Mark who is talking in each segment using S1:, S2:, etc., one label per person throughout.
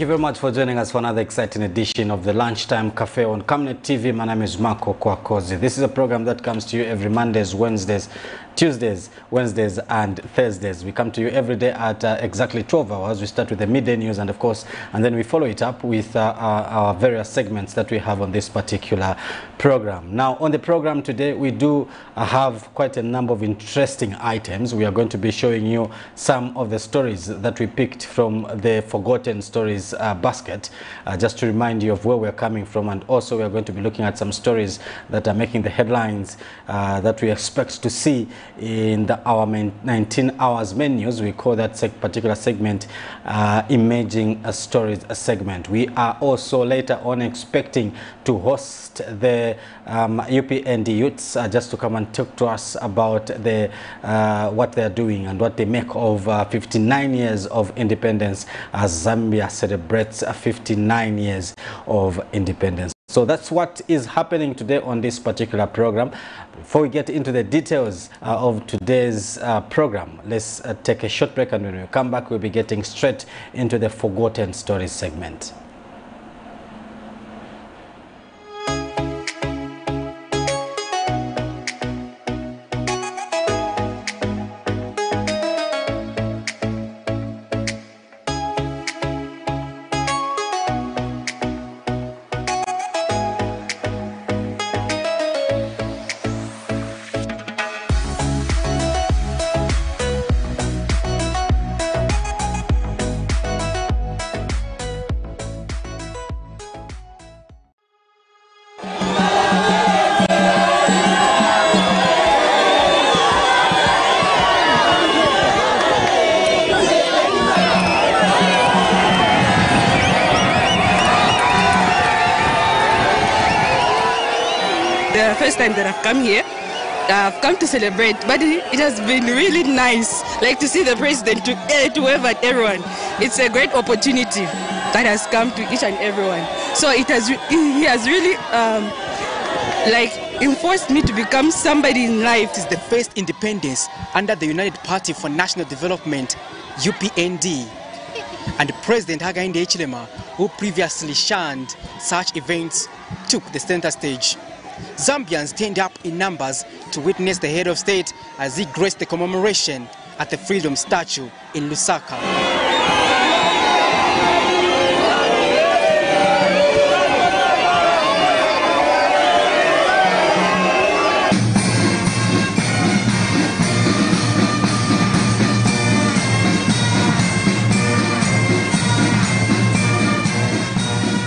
S1: Thank you very much for joining us for another exciting edition of the Lunchtime Cafe on Camnet TV. My name is Marco Kwakozi. This is a program that comes to you every Mondays, Wednesdays, Tuesdays, Wednesdays, and Thursdays. We come to you every day at uh, exactly 12 hours. We start with the midday news, and of course, and then we follow it up with uh, our, our various segments that we have on this particular program. Now, on the program today, we do uh, have quite a number of interesting items. We are going to be showing you some of the stories that we picked from the Forgotten Stories uh, basket, uh, just to remind you of where we're coming from. And also, we are going to be looking at some stories that are making the headlines uh, that we expect to see in the our 19 hours menus. We call that particular segment uh, emerging a Stories segment. We are also later on expecting to host the um, UPND youths uh, just to come and talk to us about the uh, what they're doing and what they make of uh, 59 years of independence as Zambia celebrates uh, 59 years of independence. So that's what is happening today on this particular program. Before we get into the details uh, of today's uh, program, let's uh, take a short break and when we come back, we'll be getting straight into the Forgotten Stories segment.
S2: First time that I've come here. I've come to celebrate, but it has been really nice, like to see the president, to, eh, wave at everyone. It's a great opportunity that has come to each and everyone. So it has, he has really, um, like, enforced me to become somebody in life.
S3: It is the first independence under the United Party for National Development, UPND. And President Hakainde Hichilema, who previously shunned such events, took the center stage. Zambians turned up in numbers to witness the head of state as he graced the commemoration at the Freedom Statue in Lusaka.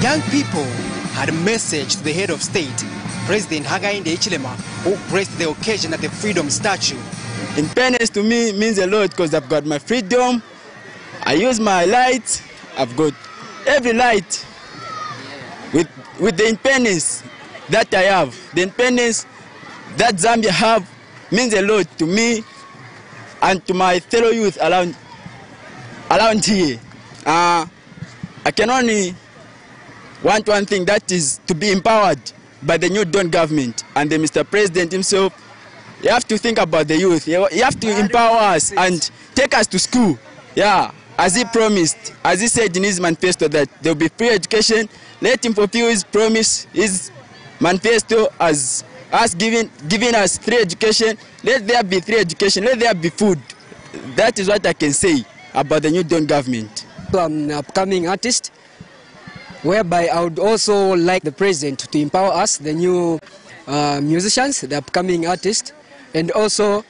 S3: Young people had a message to the head of state, President Hakainde Hichilema, who graced the occasion at the Freedom Statue.
S4: Independence to me means a lot because I've got my freedom. I use my light. I've got every light with with the independence that I have. The independence that Zambia have means a lot to me and to my fellow youth around around here. Uh, I can only want one thing that is to be empowered by the new Dawn government and the Mr. President himself. You have to think about the youth. You you have to empower us and take us to school. Yeah, as he promised, as he said in his manifesto that there will be free education. Let him fulfill his promise, his manifesto as us giving giving us free education. Let there be free education. Let there be food. That is what I can say about the new Dawn government.
S5: I'm an upcoming artist, whereby I would also like the president to empower us, the new uh, musicians, the upcoming artists, and also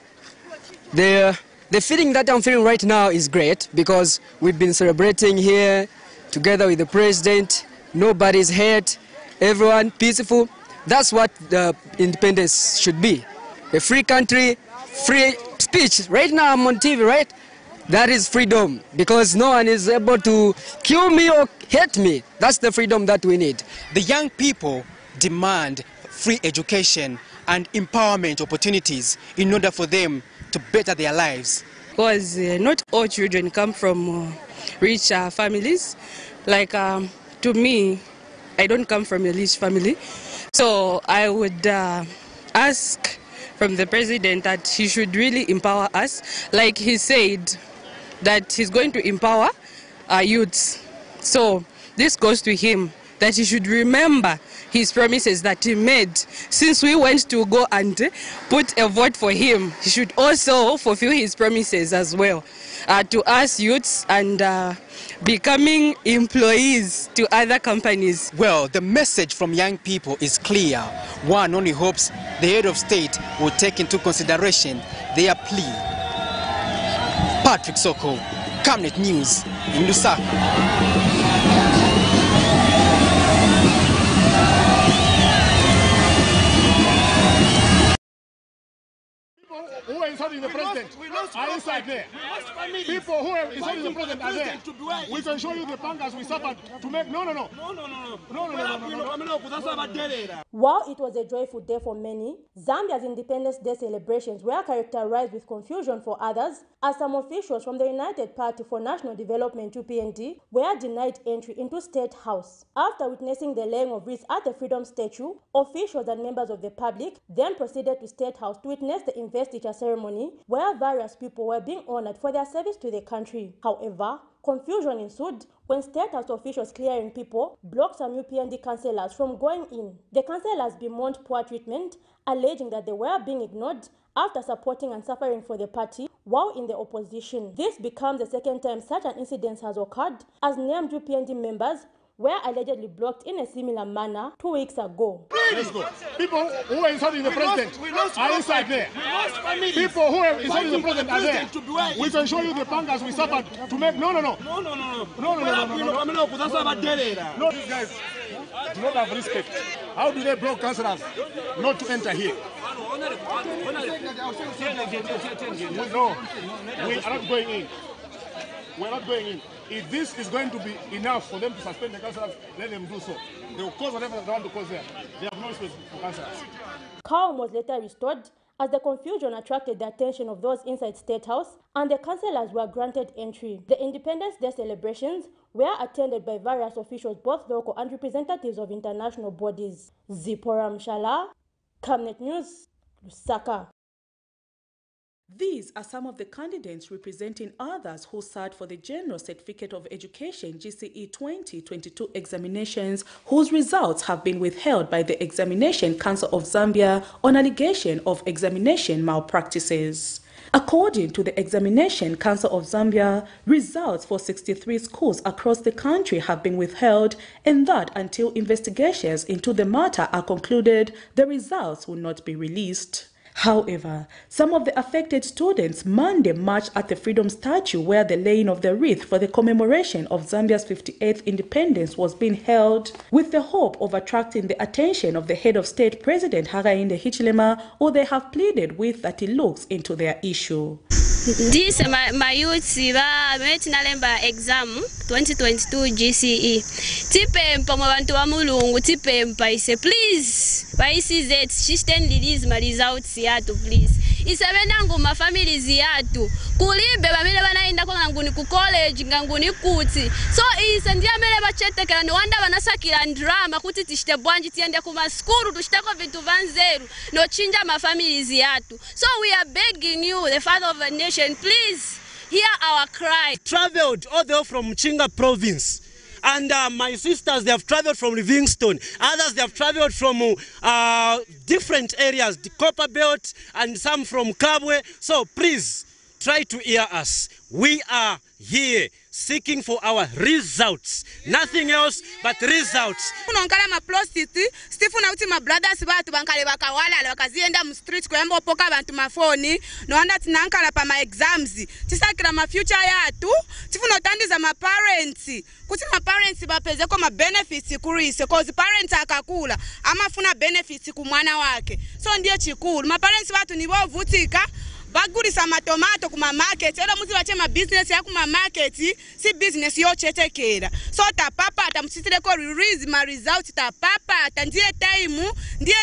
S5: the the feeling that I'm feeling right now is great because we've been celebrating here together with the president. Nobody's hurt, everyone peaceful. That's what the independence should be. A free country, free speech. Right now I'm on TV, right? That is freedom because no one is able to kill me or hate me. That's the freedom that we need.
S3: The young people demand free education and empowerment opportunities in order for them to better their lives.
S2: because uh, not all children come from uh, rich uh, families. Like um, to me, I don't come from a rich family, so I would uh, ask from the president that he should really empower us, like he said that he's going to empower our youths. So this goes to him that he should remember his promises that he made. Since we went to go and put a vote for him, he should also fulfill his promises as well uh, to us youths and uh, becoming employees to other companies.
S3: Well, the message from young people is clear. One only hopes the head of state will take into consideration their plea. Patrick Soko, Camnet News in Lusaka.
S6: People who are insulting the president are inside there. People who are insulting the president are there. We can show you the pangas we suffered to make. No, no, no. No, no, no. No, no, no, no, no, no.
S7: While it was a joyful day for many, Zambia's Independence Day celebrations were characterized with confusion for others, as some officials from the United Party for National Development (UPND) were denied entry into State House. After witnessing the laying of wreaths at the Freedom Statue, officials and members of the public then proceeded to State House to witness the investiture ceremony, where various people were being honored for their service to the country. However, Confusion ensued when State House officials clearing people blocked some UPND councillors from going in. The councillors bemoaned poor treatment, alleging that they were being ignored after supporting and suffering for the party while in the opposition. This becomes the second time such an incident has occurred, as named UPND members were allegedly blocked in a similar manner two weeks ago.
S6: Let's go. People who are insulting the president are inside there. People who are insulting the president are there. We can show you the pangas we suffered to make. No, no, no. No, no, no. No, no, no, no, no, no. No, these guys do not have respect. How do they block councillors not to enter here? No, we are not going in. We're not going in. If this is going to be enough for them to suspend the councillors, let them do so. They will cause whatever they want to cause there. They have no respect for councillors.
S7: Calm was later restored as the confusion attracted the attention of those inside State House and the councillors were granted entry. The Independence Day celebrations were attended by various officials, both local and representatives of international bodies. Zipporah Mshala, Camnet News, Lusaka.
S8: These are some of the candidates representing others who sat for the General Certificate of Education GCE 2022 examinations, whose results have been withheld by the Examination Council of Zambia on allegation of examination malpractices. According to the Examination Council of Zambia, results for 63 schools across the country have been withheld, and that until investigations into the matter are concluded, the results will not be released. However, some of the affected students Monday marched at the Freedom Statue where the laying of the wreath for the commemoration of Zambia's 58th independence was being held, with the hope of attracting the attention of the head of state President Hakainde Hichilema, who they have pleaded with that he looks into their issue.
S9: Ndise mayutsi vamene tinalemba exam 2022 gce tipempa mwa vantu va mulungu tipempa ise please. Vaisize system release ma results yatu please. Ise venangu mafamilies yatu. Kulibe vamene vanaendako nganguni ku college nganguni kuti so ise ndi amene vachetekera niwanda vanasakira ndrama kuti tichite bwanji tiyende ku maskulu tuchiteko vinthu va nzeru nochinja mafamilies yatu. So we are begging you the father of a nation please hear our cry
S10: traveled all the way from Chinga province. And uh, my sisters, they have traveled from Livingstone. Others, they have traveled from uh, different areas, the Copperbelt, and some from Kabwe. So please, try to hear us. We are here seeking for our results. Nothing else but results.
S11: unonkala maprostiti stifuna kuti mabrothers vatu vankale vakawalala vakazienda mustreet kuyamba opoka vantu mafoni noanda tinankala pa maexams tisakira mafuture yatu tifuna kutandiza maparents kuti maparents vapezeko mabenefits kurise cause parents akakula amafuna benefits kumwana wake. So ndiye chikulu. Maparents vatu nivovutika matomato yakumamaketi si so release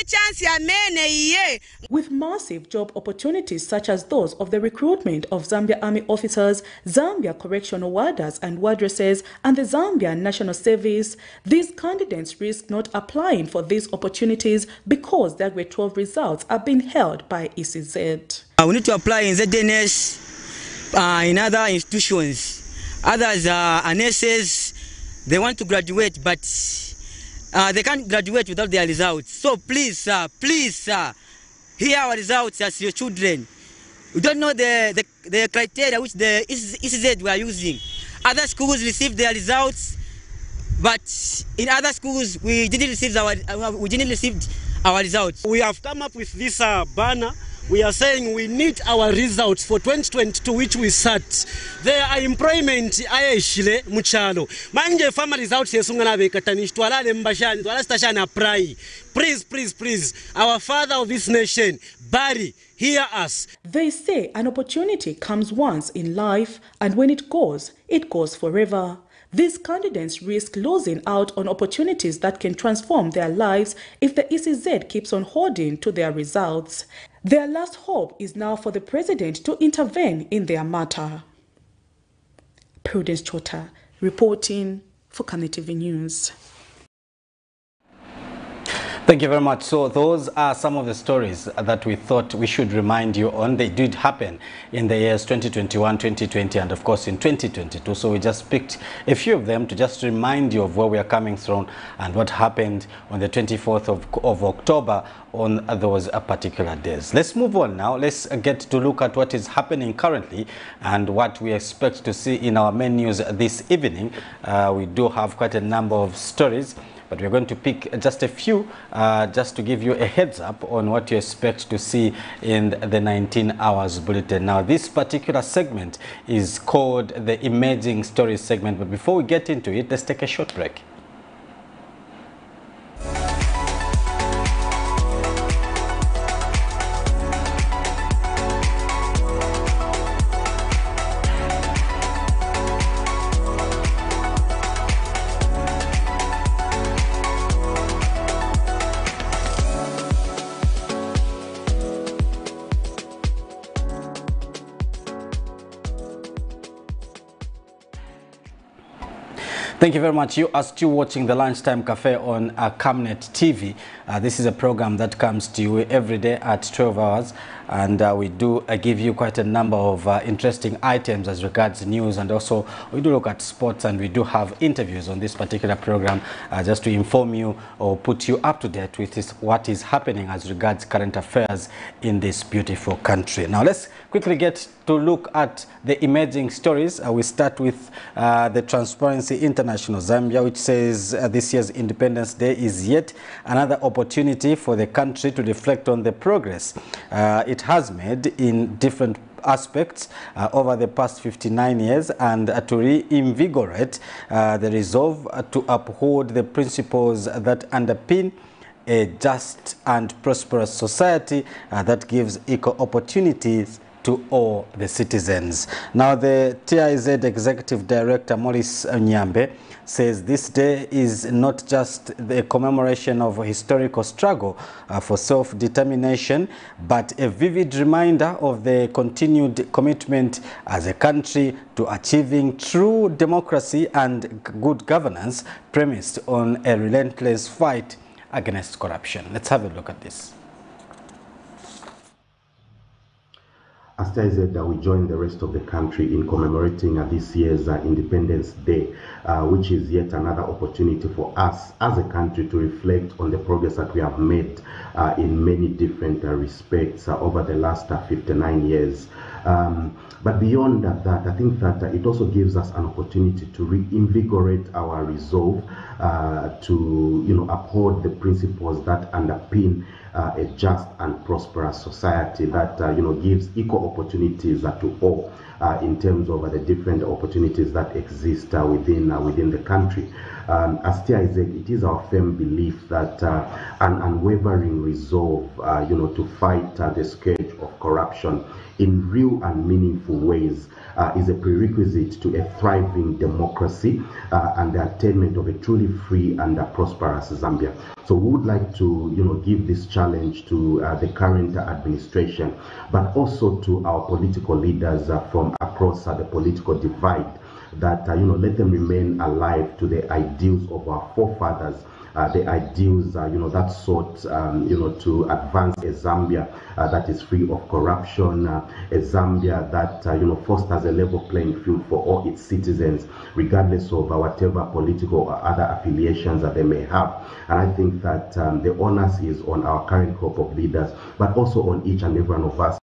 S11: chansi yamene iye.
S8: With massive job opportunities such as those of the recruitment of Zambia Army officers, Zambia Correctional Warders and Wardresses, and the Zambia National Service, these candidates risk not applying for these opportunities because their grade 12 results are being held by ECZ.
S12: Uh, we need to apply in ZNS, uh, in other institutions. Others are nurses, they want to graduate, but uh, they can't graduate without their results. So please, sir, please, sir, hear our results as your children. We don't know the, the, the criteria which the ECZ were using. Other schools received their results, but in other schools we didn't receive our uh, we didn't receive our results.
S10: We have come up with this uh, banner. We are saying we need our results for 2022 which we set. There are employment ayeshile muchalo. Manje farmer results yesungana bekatanish twalale mbashani twala station apply. Please please please our father of this nation Barry hear us.
S8: They say an opportunity comes once in life and when it goes, it goes forever. These candidates risk losing out on opportunities that can transform their lives if the ECZ keeps on holding to their results. Their last hope is now for the president to intervene in their matter. Prudence Chota reporting for Kane TV News.
S1: Thank you very much. So those are some of the stories that we thought we should remind you on. They did happen in the years 2021, 2020, and of course in 2022. So we just picked a few of them to just remind you of where we are coming from and what happened on the 24th of, of October on those particular days. Let's move on now. Let's get to look at what is happening currently and what we expect to see in our news this evening. Uh, we do have quite a number of stories but we're going to pick just a few uh, just to give you a heads up on what you expect to see in the 19 hours bulletin. Now this particular segment is called the Emerging Stories segment but before we get into it let's take a short break. You very much. You are still watching the Lunchtime Cafe on uh, Camnet TV. Uh, this is a program that comes to you every day at 12 hours and uh, we do uh, give you quite a number of uh, interesting items as regards news and also we do look at sports and we do have interviews on this particular program uh, just to inform you or put you up to date with this, what is happening as regards current affairs in this beautiful country. Now let's quickly get to look at the emerging stories. Uh, we start with uh, the Transparency International Zambia, which says this year's Independence Day is yet another opportunity for the country to reflect on the progress uh, it has made in different aspects uh, over the past 59 years and uh, to reinvigorate uh, the resolve to uphold the principles that underpin a just and prosperous society uh, that gives equal opportunities to all the citizens. Now the TIZ Executive Director Maurice Nyambe says this day is not just the commemoration of a historical struggle uh, for self-determination, but a vivid reminder of the continued commitment as a country to achieving true democracy and good governance premised on a relentless fight against corruption. Let's have a look at this.
S13: As I said, uh, we join the rest of the country in commemorating uh, this year's uh, Independence Day, uh, which is yet another opportunity for us as a country to reflect on the progress that we have made uh, in many different uh, respects over the last 59 years. Um, but beyond that, that, I think that it also gives us an opportunity to reinvigorate our resolve to, you know, uphold the principles that underpin uh, a just and prosperous society that uh, you know gives equal opportunities uh, to all uh, in terms of the different opportunities that exist uh, within uh, within the country. Um, as TIZ, it is our firm belief that an unwavering resolve, you know, to fight the scourge of corruption in real and meaningful ways uh, is a prerequisite to a thriving democracy uh, and the attainment of a truly free and uh, prosperous Zambia. So we would like to, you know, give this challenge to uh, the current administration, but also to our political leaders uh, from across uh, the political divide that, you know, let them remain alive to the ideals of our forefathers uh, the ideals, uh, you know, that sort, um, you know, to advance a Zambia uh, that is free of corruption, uh, a Zambia that, uh, you know, fosters a level playing field for all its citizens, regardless of uh, whatever political or other affiliations that they may have. And I think that um, the onus is on our current crop of leaders, but also on each and every one of us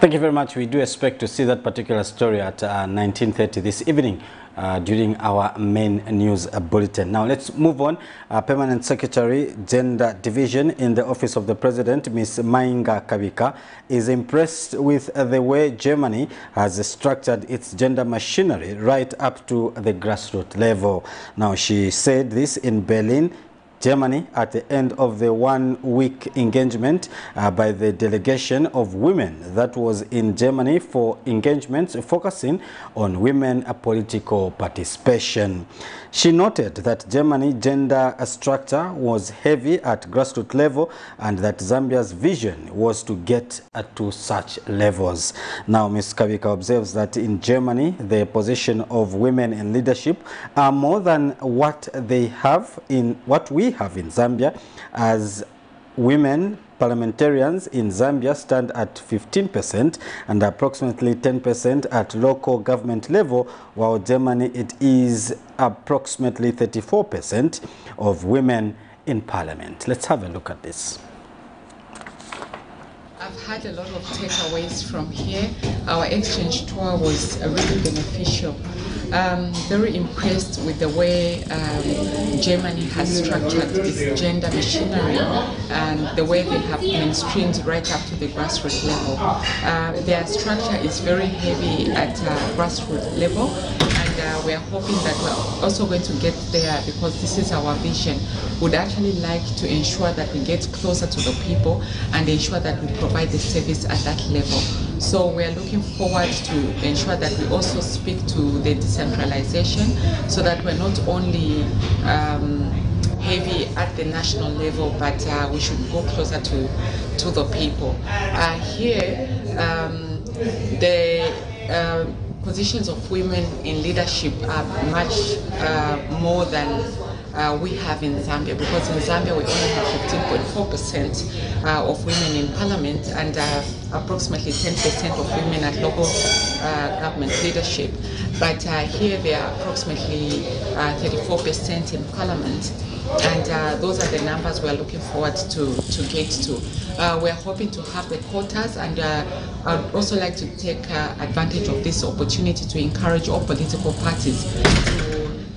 S1: Thank you very much. We do expect to see that particular story at uh, 19.30 this evening uh, during our main news uh, bulletin. Now let's move on. Uh, Permanent Secretary, Gender Division in the Office of the President, Ms. Mainga Kabika, is impressed with the way Germany has structured its gender machinery right up to the grassroots level. Now she said this in Berlin Germany at the end of the one-week engagement uh, by the delegation of women that was in Germany for engagements focusing on women political participation. She noted that Germany gender structure was heavy at grassroots level and that Zambia's vision was to get uh, to such levels. Now, Ms. Kabika observes that in Germany, the position of women in leadership are more than what they have in what we have in Zambia as women parliamentarians in Zambia stand at 15% and approximately 10% at local government level, while Germany it is approximately 34% of women in parliament. Let's have a look at this.
S14: I've had a lot of takeaways from here. Our exchange tour was really beneficial. Um, very impressed with the way um, Germany has structured its gender machinery and the way they have mainstreamed right up to the grassroots level. Uh, their structure is very heavy at uh, grassroots level and uh, we're hoping that we're also going to get there because this is our vision. Would actually like to ensure that we get closer to the people and ensure that we provide the service at that level. So we're looking forward to ensure that we also speak to the decentralization so that we're not only um, heavy at the national level, but uh, we should go closer to, to the people. Uh, here, um, the uh, positions of women in leadership are much uh, more than uh, we have in Zambia because in Zambia we only have 15.4% uh, of women in parliament and uh, approximately 10% of women at local uh, government leadership. But uh, here there are approximately 34% in parliament and uh, those are the numbers we're looking forward to, to get to. Uh, we're hoping to have the quotas and uh, I'd also like to take advantage of this opportunity to encourage all political parties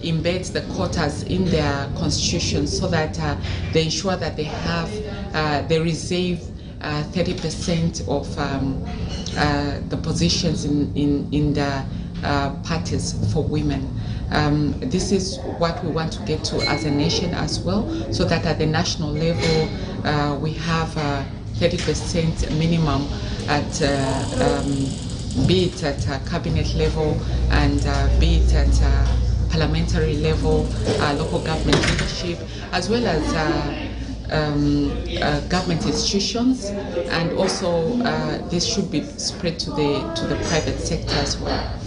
S14: to embed the quotas in their constitution so that uh, they ensure that they have, uh, they reserve 30% uh, of um, uh, the positions in, in, in the uh, parties for women. Um, this is what we want to get to as a nation as well, so that at the national level uh, we have 30% minimum at um, be it at cabinet level and be it at parliamentary level, uh, local government leadership, as well as uh, um, uh, government institutions, and also uh, this should be spread to the to the private sector as well.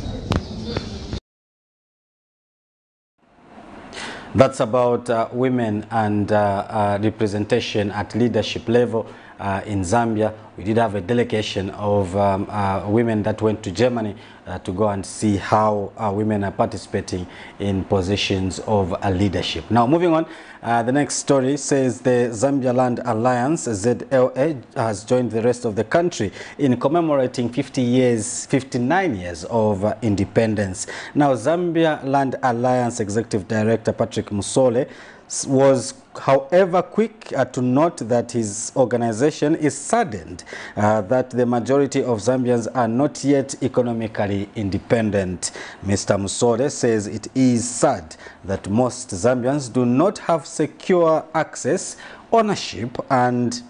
S1: That's about uh, women and uh, representation at leadership level in Zambia. We did have a delegation of um, women that went to Germany uh, to go and see how uh, women are participating in positions of uh, leadership. Now, moving on, uh, the next story says the Zambia Land Alliance, ZLA, has joined the rest of the country in commemorating 50 years, 59 years of uh, independence. Now, Zambia Land Alliance Executive Director Patrick Musole was however quick uh, to note that his organization is saddened uh, that the majority of Zambians are not yet economically independent. Mr. Musore says it is sad that most Zambians do not have secure access, ownership and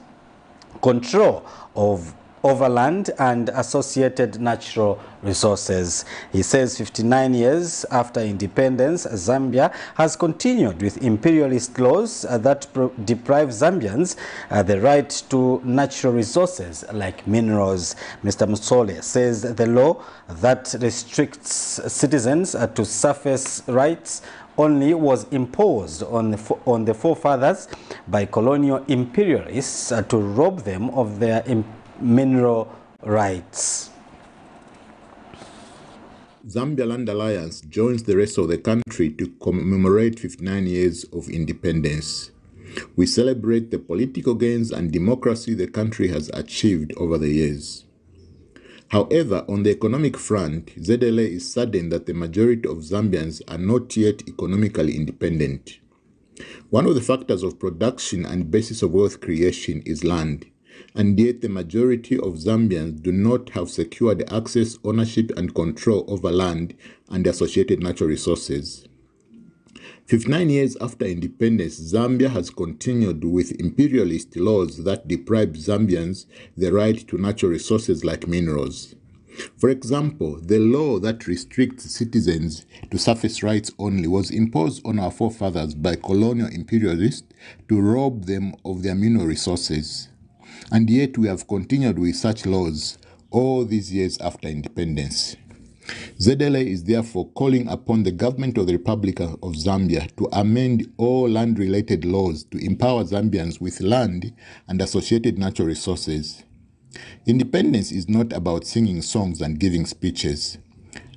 S1: control of overland and associated natural resources. He says 59 years after independence, Zambia has continued with imperialist laws that deprive Zambians uh, the right to natural resources like minerals. Mr. Musole says the law that restricts citizens uh, to surface rights only was imposed on the, on the forefathers by colonial imperialists uh, to rob them of their mineral rights.
S15: Zambia Land Alliance joins the rest of the country to commemorate 59 years of independence. We celebrate the political gains and democracy the country has achieved over the years. However, on the economic front, ZLA is saddened that the majority of Zambians are not yet economically independent. One of the factors of production and basis of wealth creation is land, and yet the majority of Zambians do not have secured access, ownership, and control over land and associated natural resources. 59 years after independence, Zambia has continued with imperialist laws that deprive Zambians the right to natural resources like minerals. For example, the law that restricts citizens to surface rights only was imposed on our forefathers by colonial imperialists to rob them of their mineral resources. And yet we have continued with such laws all these years after independence. ZLA is therefore calling upon the government of the Republic of Zambia to amend all land related laws to empower Zambians with land and associated natural resources. Independence is not about singing songs and giving speeches.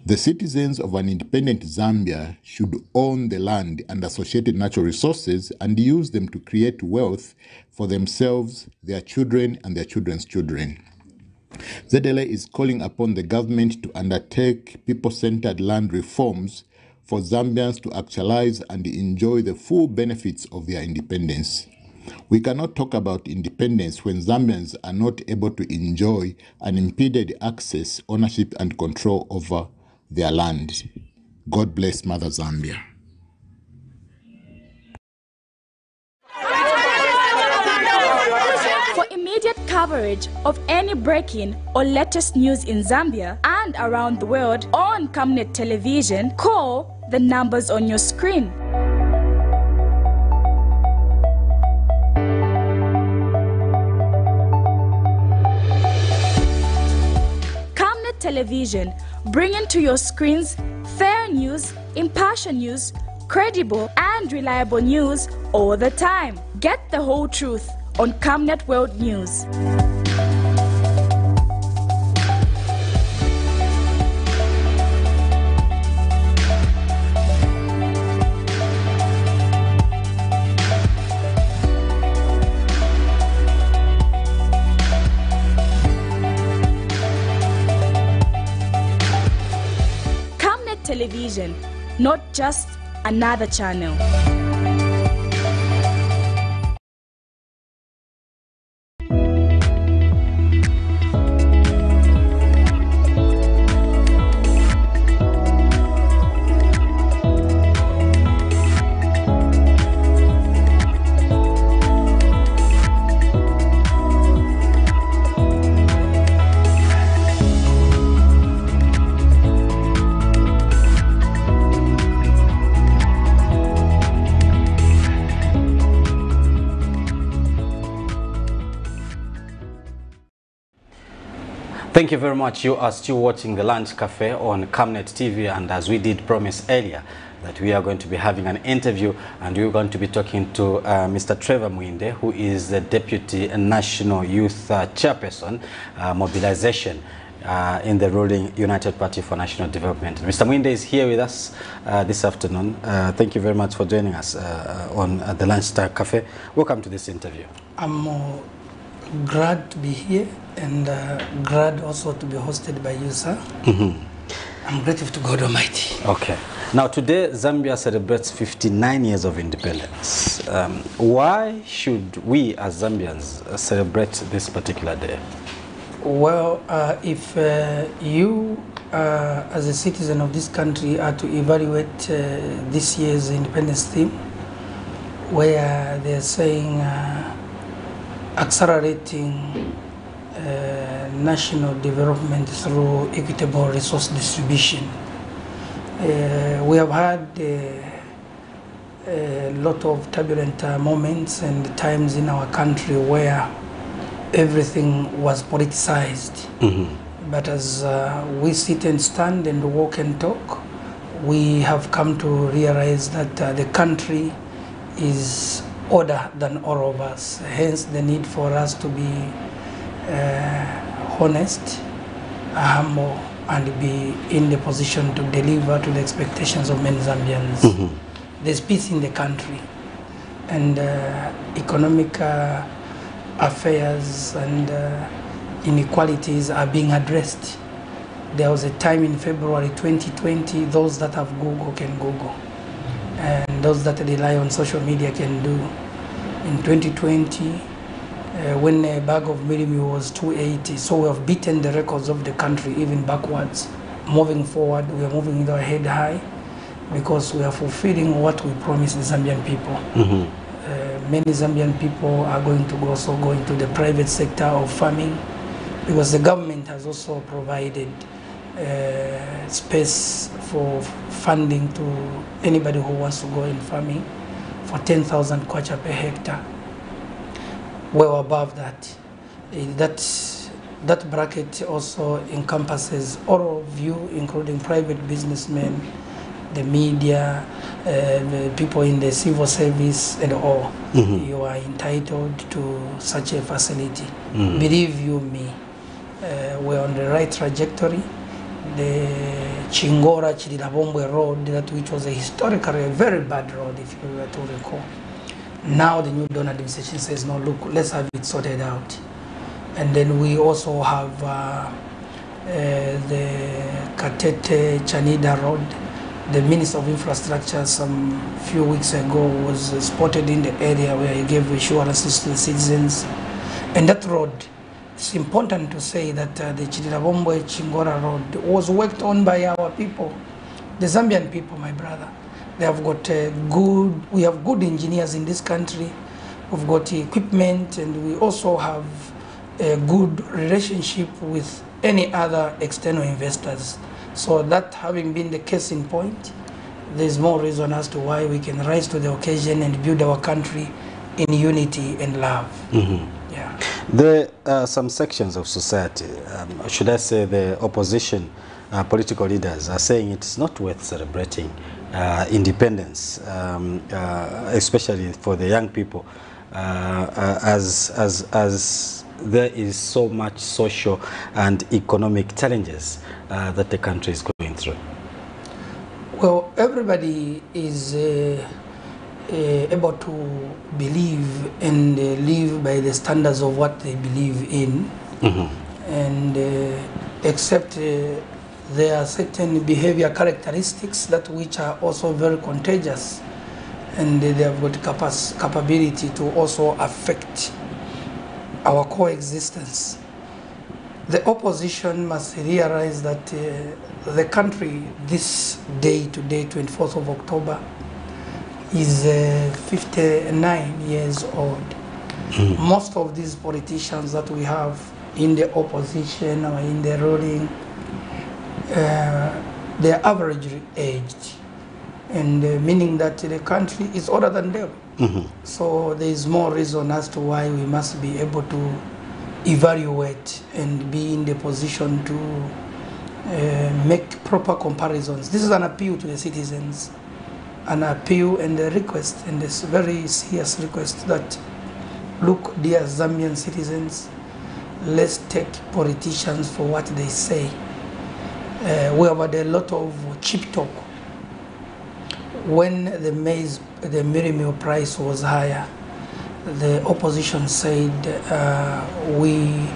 S15: The citizens of an independent Zambia should own the land and associated natural resources and use them to create wealth for themselves, their children, and their children's children. ZLA is calling upon the government to undertake people centered land reforms for Zambians to actualize and enjoy the full benefits of their independence. We cannot talk about independence when Zambians are not able to enjoy unimpeded access, ownership, and control over their land. God bless Mother Zambia.
S16: For immediate coverage of any breaking or latest news in Zambia and around the world on Camnet Television, call the numbers on your screen. Television, bringing to your screens fair news, impassioned news, credible and reliable news all the time. Get the whole truth on Camnet World News. Television, not just another channel.
S1: Thank you very much. You are still watching the Lunch Cafe on Camnet TV, and as we did promise earlier, that we are going to be having an interview, and we're going to be talking to uh, Mr. Trevor Mwinde, who is the Deputy National Youth uh, Chairperson, uh, Mobilization. Uh, in the ruling United Party for National Development. Mr. Mwinde is here with us uh, this afternoon. Uh, thank you very much for joining us uh, on uh, the Lunchtime Cafe. Welcome to this interview.
S17: I'm uh, glad to be here and uh, glad also to be hosted by you, sir.
S1: Mhm.
S17: I'm grateful to God Almighty.
S1: Okay. Now, today, Zambia celebrates 59 years of independence. Um, why should we as Zambians uh, celebrate this particular day?
S17: Well, uh, if uh, you, uh, as a citizen of this country, are to evaluate uh, this year's independence theme, where they're saying uh, accelerating uh, national development through equitable resource distribution, uh, we have had uh, a lot of turbulent uh, moments and times in our country where everything was politicized. But as uh, we sit and stand and walk and talk, we have come to realize that uh, the country is older than all of us. Hence, the need for us to be uh, honest, humble, and be in the position to deliver to the expectations of many Zambians. There's peace in the country, and uh, economic uh, affairs and uh, inequalities are being addressed. There was a time in February 2020, those that have Google can Google, and those that rely on social media can do. In 2020, uh, when a bag of mealie meal was 280, so we have beaten the records of the country even backwards. Moving forward, we are moving with our head high because we are fulfilling what we promised the Zambian people. Uh, many Zambian people are going to also go into the private sector of farming because the government has also provided uh, space for funding to anybody who wants to go in farming for 10,000 kwacha per hectare. Well above that, Eh, that that bracket also encompasses all of you, including private businessmen, the media, uh, the people in the civil service, and all.
S1: Mhm.
S17: You are entitled to such a facility.
S1: Mhm.
S17: Believe you me, uh, we're on the right trajectory. The Chingola Chililabombwe road, that which was a historically a very bad road, if you were to recall. Now the new Dawn administration says, no, look, let's have it sorted out. And then we also have uh, uh, the Katete Chanida Road. The Minister of Infrastructure some few weeks ago was spotted in the area where he gave assurances to the citizens. And that road, it's important to say that uh, the Chililabombwe Chingola Road was worked on by our people, the Zambian people, my brother. They have got uh, good, we have good engineers in this country. We've got equipment and we also have a good relationship with any other external investors. So that having been the case in point, there's more reason as to why we can rise to the occasion and build our country in unity and love.
S1: Mhm.
S17: Yeah.
S1: There are some sections of society, um, should I say the opposition uh, political leaders are saying it's not worth celebrating uh, independence, um, uh, especially for the young people, uh, uh, as, as, as there is so much social and economic challenges uh, that the country is going through.
S17: Well, everybody is able to believe and uh, live by the standards of what they believe in, and uh, except uh, there are certain behavior characteristics that which are also very contagious, and they have got capac- capability to also affect our coexistence. The opposition must realize that uh, the country this day today, 24th of October, is uh, 59 years old. Most of these politicians that we have in the opposition or in the ruling, uh, they're average aged, and uh, meaning that the country is older than them. So there is more reason as to why we must be able to evaluate and be in the position to uh, make proper comparisons. This is an appeal to the citizens, an appeal and a request, and this very serious request that, look, dear Zambian citizens, let's take politicians for what they say. Uh, we have had a lot of cheap talk. When the maize, the mealie meal price was higher, the opposition said uh, we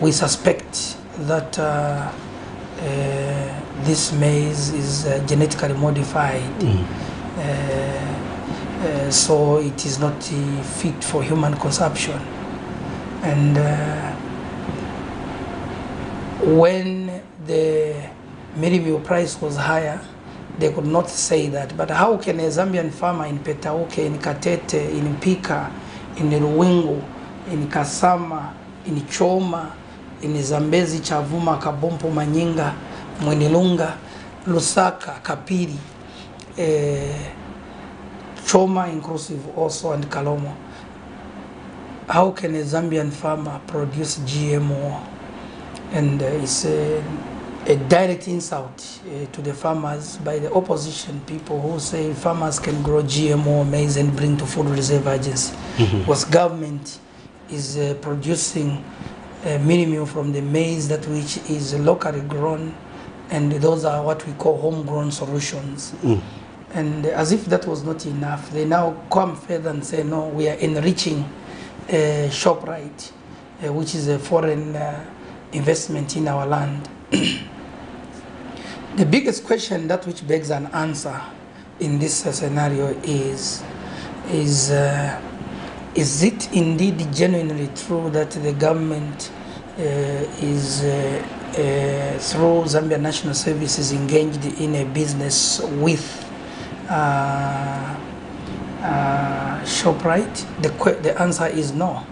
S17: we suspect that uh, uh, this maize is uh, genetically modified, uh, uh, so it is not uh, fit for human consumption, and. Uh, when the Miribio price was higher, they could not say that. But how can a Zambian farmer in Petauke, in Katete, in Pika, in Ruwingu, in Kasama, in Choma, in Zambezi, Chavuma, Kabompo, Manyinga, Mwenilunga, Lusaka, Kapiri, Choma inclusive also and Kalomo. How can a Zambian farmer produce GMO? And uh, it's uh, a direct insult uh, to the farmers by the opposition people who say farmers can grow GMO maize and bring to food reserve agency.
S18: Mhm.
S17: Because government is uh, producing uh, minimum from the maize that which is locally grown and those are what we call homegrown solutions.
S1: Mm.
S17: And as if that was not enough, they now come further and say, no, we are enriching uh, ShopRite, uh, which is a foreign uh, investment in our land. the biggest question that which begs an answer in this uh, scenario is, is, uh, is it indeed genuinely true that the government uh, is uh, uh, through Zambia National Services engaged in a business with ShopRite? The, the answer is no.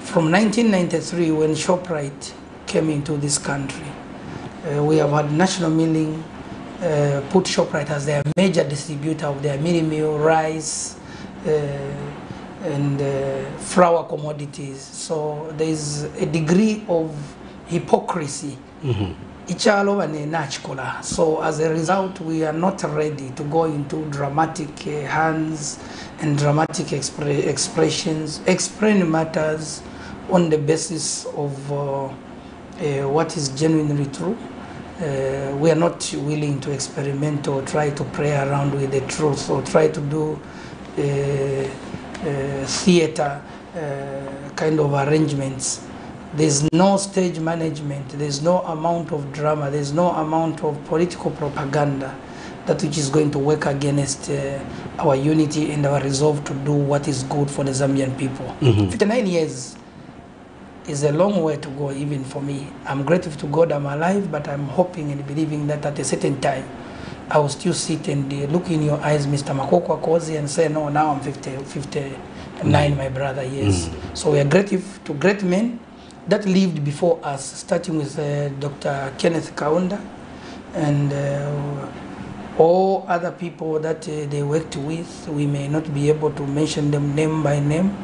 S17: From 1993, when ShopRite came into this country, uh, we have had National Milling uh, put ShopRite as their major distributor of their mealie meal, rice, uh, and uh, flour commodities. So there is a degree of hypocrisy ichalo bane nachikola. So as a result we are not ready to go into dramatic uh, hands and dramatic expre- expressions explain matters on the basis of uh, uh, what is genuinely true. Uh, we are not willing to experiment or try to play around with the truth or try to do uh, uh, theater uh, kind of arrangements there's no stage management, there's no amount of drama, there's no amount of political propaganda that which is going to work against uh, our unity and our resolve to do what is good for the Zambian people.
S1: Mhm.
S17: 59 years is a long way to go, even for me. I'm grateful to God I'm alive, but I'm hoping and believing that at a certain time, I will still sit and uh, look in your eyes, Mr. Makoko Akozi, and say, No, now I'm 50, 59, my brother, yes. So we are grateful to great men that lived before us, starting with uh, Dr. Kenneth Kaunda and uh, all other people that uh, they worked with. We may not be able to mention them name by name,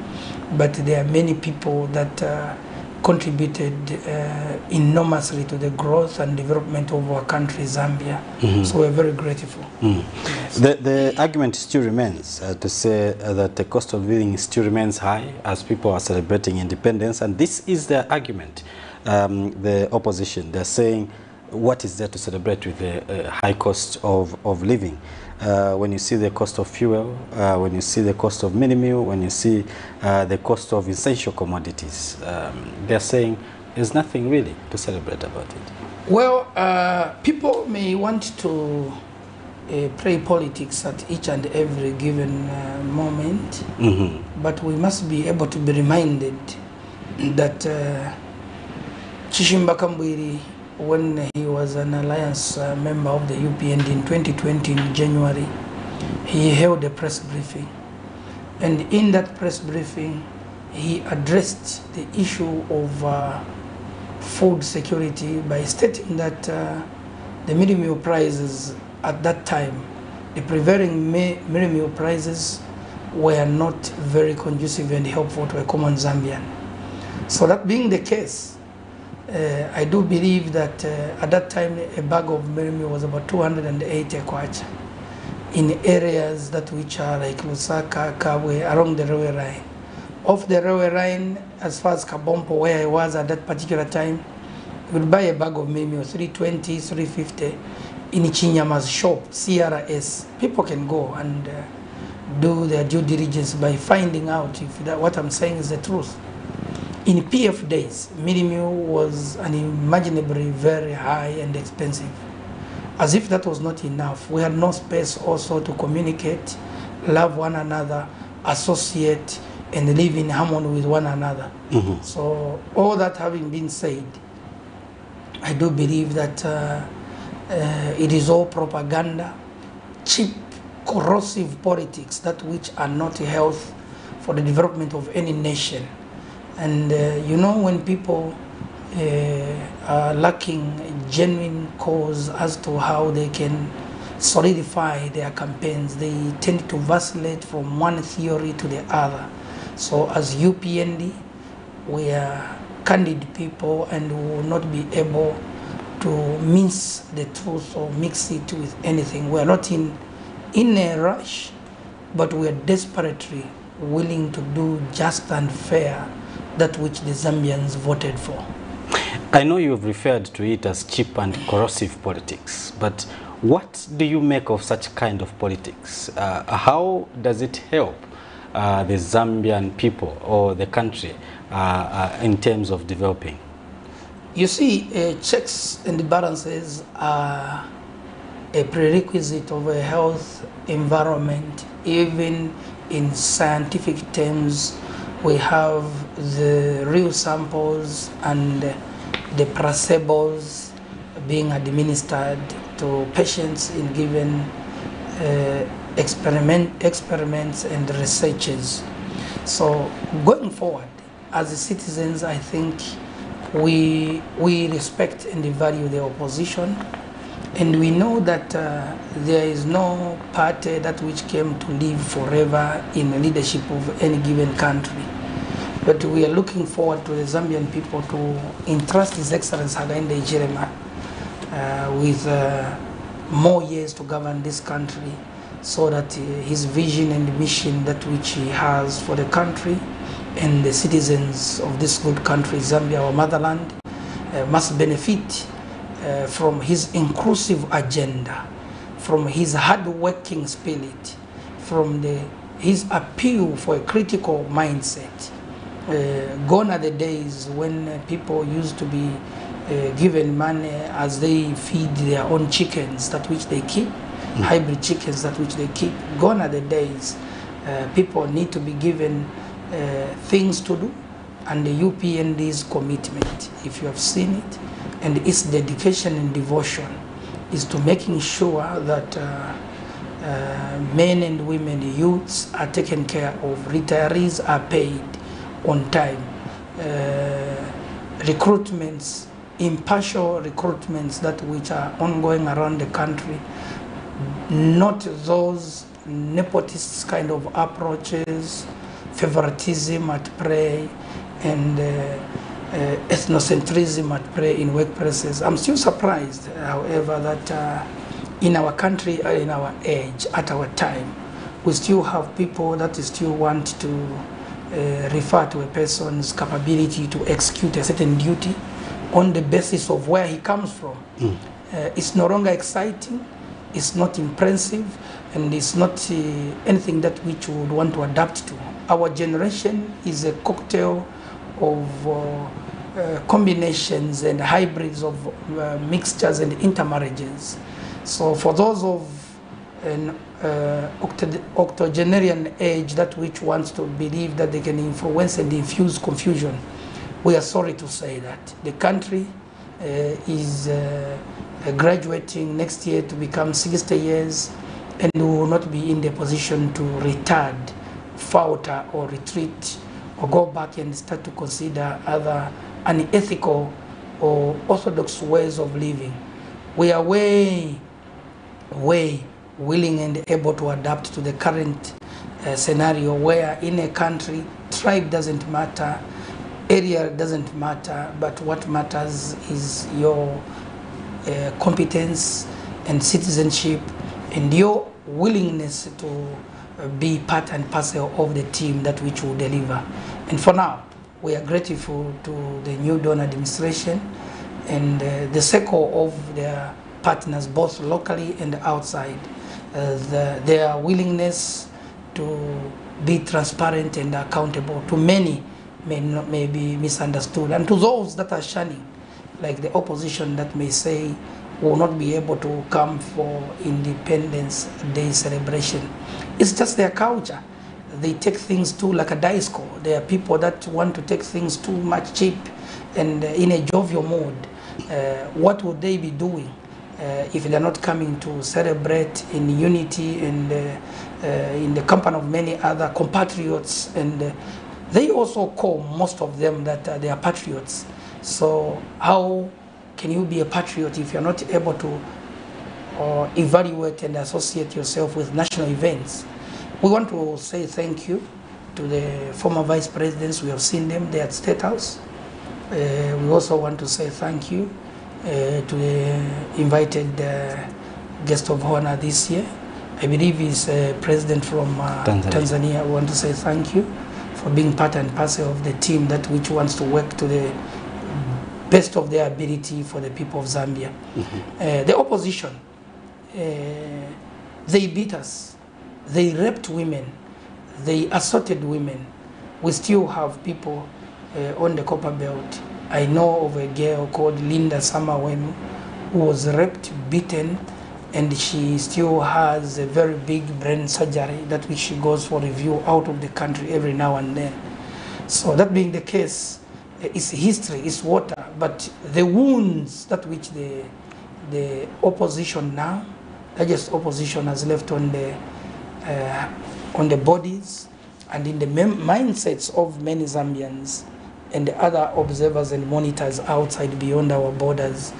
S17: but there are many people that uh, contributed uh, enormously to the growth and development of our country, Zambia.
S1: Mm -hmm.
S17: So we're very grateful.
S1: Mm. Yes. The, the argument still remains uh, to say uh, that the cost of living still remains high as people are celebrating independence, and this is their argument. Um, the opposition, they're saying, what is there to celebrate with the uh, high cost of, of living? Uh, when you see the cost of fuel, uh, when you see the cost of mini meal, when you see uh, the cost of essential commodities, um, they're saying there's nothing really to celebrate about it.
S17: Well, uh, people may want to uh, play politics at each and every given uh, moment,
S1: mm -hmm.
S17: but we must be able to be reminded that uh, Chishimba Kambwiri, when he was an alliance uh, member of the UPND in 2020 in January, he held a press briefing. And in that press briefing, he addressed the issue of uh, food security by stating that uh, the mealie meal prices at that time, the prevailing mi- mealie meal prices were not very conducive and helpful to a common Zambian. So that being the case, uh, I do believe that uh, at that time a bag of mini was about 280 kwacha in areas that which are like Lusaka, Kabwe, along the railway line. Off the railway line, as far as Kabompo, where I was at that particular time, you would buy a bag of mimio, 320, 350, in Chinyama's shop, CRS. People can go and uh, do their due diligence by finding out if that, what I'm saying is the truth. In PF days, minimum was unimaginably very high and expensive. As if that was not enough, we had no space also to communicate, love one another, associate, and live in harmony with one another.
S1: Mhm.
S17: So, all that having been said, I do believe that uh, uh, it is all propaganda, cheap, corrosive politics that which are not health for the development of any nation. And uh, you know, when people uh, are lacking a genuine cause as to how they can solidify their campaigns, they tend to vacillate from one theory to the other. So, as UPND, we are candid people and we will not be able to mince the truth or mix it with anything. We are not in, in a rush, but we are desperately willing to do just and fair that which the Zambians voted for.
S1: I know you've referred to it as cheap and corrosive politics, but what do you make of such kind of politics? Uh, how does it help uh, the Zambian people or the country uh, uh in terms of developing?
S17: You see, uh, checks and balances are a prerequisite of a health environment. Even in scientific terms, we have the real samples and the placebos being administered to patients in given uh, experiment, experiments and researches. So going forward, as citizens, I think we, we respect and value the opposition and we know that uh, there is no party that which came to live forever in the leadership of any given country. But we are looking forward to the Zambian people to entrust His Excellency Hakainde Hichilema uh, with uh, more years to govern this country so that uh, his vision and mission that which he has for the country and the citizens of this good country, Zambia, our motherland, uh, must benefit uh, from his inclusive agenda, from his hard-working spirit, from the, his appeal for a critical mindset. Uh, gone are the days when people used to be uh, given money as they feed their own chickens, that which they keep, mm. hybrid chickens that which they keep. Gone are the days. Uh, people need to be given uh, things to do and the UPND's commitment, if you have seen it, and its dedication and devotion is to making sure that uh, uh, men and women, youths are taken care of, retirees are paid on time, uh, recruitments, impartial recruitments that which are ongoing around the country, not those nepotist kind of approaches, favoritism at play and uh, uh, ethnocentrism at play in workplaces. I'm still surprised, however, that uh, in our country, in our age, at our time, we still have people that still want to uh, refer to a person's capability to execute a certain duty on the basis of where he comes from. Mm. Uh, it's no longer exciting, it's not impressive, and it's not uh, anything that which we would want to adapt to our generation is a cocktail of uh, uh, combinations and hybrids of uh, mixtures and intermarriages. So for those of an uh, octogenarian age that which wants to believe that they can influence and infuse confusion, we are sorry to say that. The country uh, is uh, graduating next year to become 60 years and we will not be in the position to retard falter or retreat or go back and start to consider other unethical or orthodox ways of living. We are way, way willing and able to adapt to the current uh, scenario where in a country, tribe doesn't matter, area doesn't matter, but what matters is your uh, competence and citizenship and your willingness to be part and parcel of the team that which will deliver. And for now, we are grateful to the new donor administration and uh, the circle of their partners, both locally and outside. Uh, the, their willingness to be transparent and accountable to many may, not, may be misunderstood. And to those that are shunning, like the opposition that may say will not be able to come for Independence Day celebration. It's just their culture. They take things too like a disco. There are people that want to take things too much cheap and in a jovial mood. Uh, what would they be doing uh, if they're not coming to celebrate in unity and uh, uh, in the company of many other compatriots? And uh, they also call most of them that they are patriots. So how can you be a patriot if you're not able to uh, evaluate and associate yourself with national events? We want to say thank you to the former vice presidents. We have seen them there at State House. Uh, we also want to say thank you to the invited uh, guest of honor this year. I believe he's a president from uh,
S1: Tanzania.
S17: Tanzania. I want to say thank you for being part and parcel of the team that which wants to work to the best of their ability for the people of Zambia. Mm -hmm. Uh, the opposition, uh, they beat us, they raped women, they assaulted women. We still have people uh, on the copper belt. I know of a girl called Linda Samawenu who was raped, beaten, and she still has a very big brain surgery that which she goes for review out of the country every now and then. So that being the case, it's history, it's water, but the wounds that which the the opposition now, largest opposition has left on the uh, on the bodies and in the mindsets of many Zambians and the other observers and monitors outside beyond our borders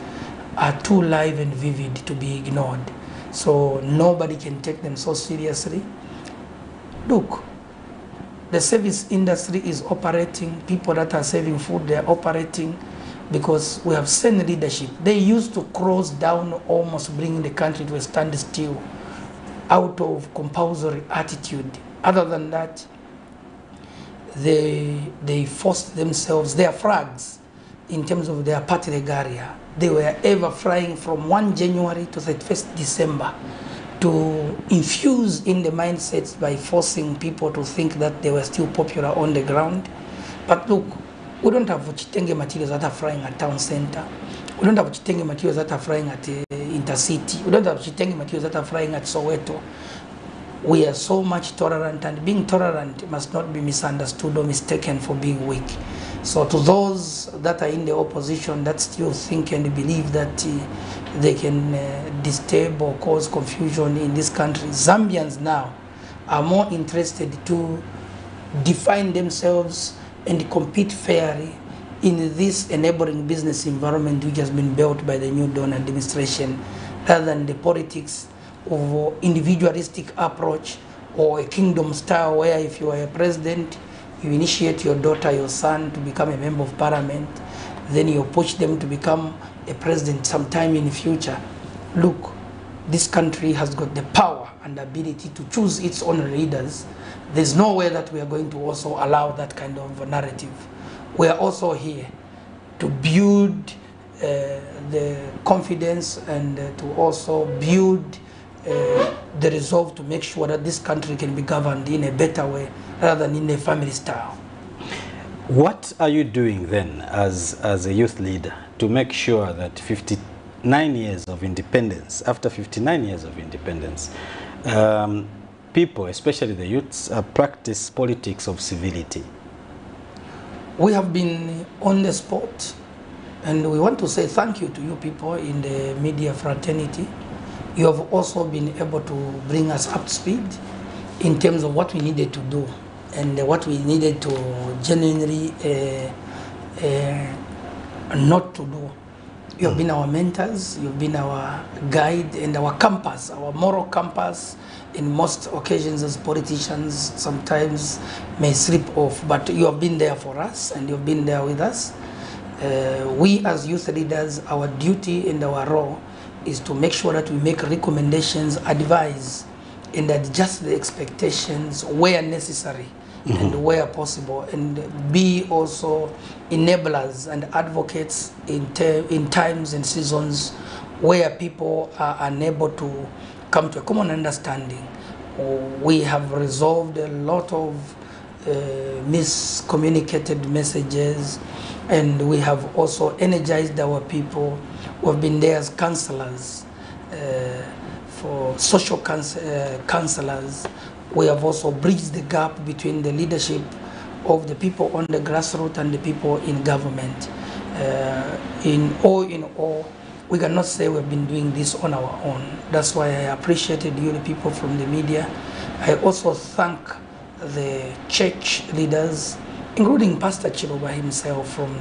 S17: are too live and vivid to be ignored. So nobody can take them so seriously. Look, the service industry is operating, people that are saving food, they're operating because we have seen leadership. They used to close down, almost bringing the country to a standstill out of compulsory attitude. Other than that, they, they forced themselves, their flags, in terms of their party regalia, they were ever flying from 1 January to 31st December to infuse in the mindsets by forcing people to think that they were still popular on the ground. But look, we don't have Chitenge materials that are flying at town center. We don't have Chitenge materials that are flying at uh, intercity. We don't have Chitenge materials that are flying at Soweto. We are so much tolerant, and being tolerant must not be misunderstood or mistaken for being weak. So, to those that are in the opposition that still think and believe that uh, they can uh, disturb or cause confusion in this country, Zambians now are more interested to define themselves and compete fairly in this enabling business environment which has been built by the new Dawn administration rather than the politics of individualistic approach or a kingdom style where if you are a president you initiate your daughter your son to become a member of parliament then you push them to become a president sometime in the future. Look this country has got the power and ability to choose its own leaders. There's no way that we are going to also allow that kind of narrative. We are also here to build uh, the confidence and uh, to also build uh, the resolve to make sure that this country can be governed in a better way rather than in a family style.
S1: What are you doing then as, as a youth leader to make sure that 59 years of independence, after 59 years of independence, um, people, especially the youths, uh, practice politics of civility?
S17: We have been on the spot and we want to say thank you to you people in the media fraternity. You have also been able to bring us up to speed in terms of what we needed to do and what we needed to genuinely uh, uh, not to do. You have been our mentors, you've been our guide and our compass, our moral compass. In most occasions, as politicians, sometimes may slip off, but you have been there for us and you've been there with us. Uh, we, as youth leaders, our duty and our role is to make sure that we make recommendations, advise, and adjust the expectations where necessary mm -hmm. and where possible, and be also enablers and advocates in, in times and seasons where people are unable to come to a common understanding. We have resolved a lot of miscommunicated messages, and we have also energized our people. We've been there as counselors, uh, for social uh, counselors. We have also bridged the gap between the leadership of the people on the grassroots and the people in government. Uh, in all in all, we cannot say we've been doing this on our own. That's why I appreciated you, the people from the media. I also thank the church leaders, including Pastor Chiloba himself from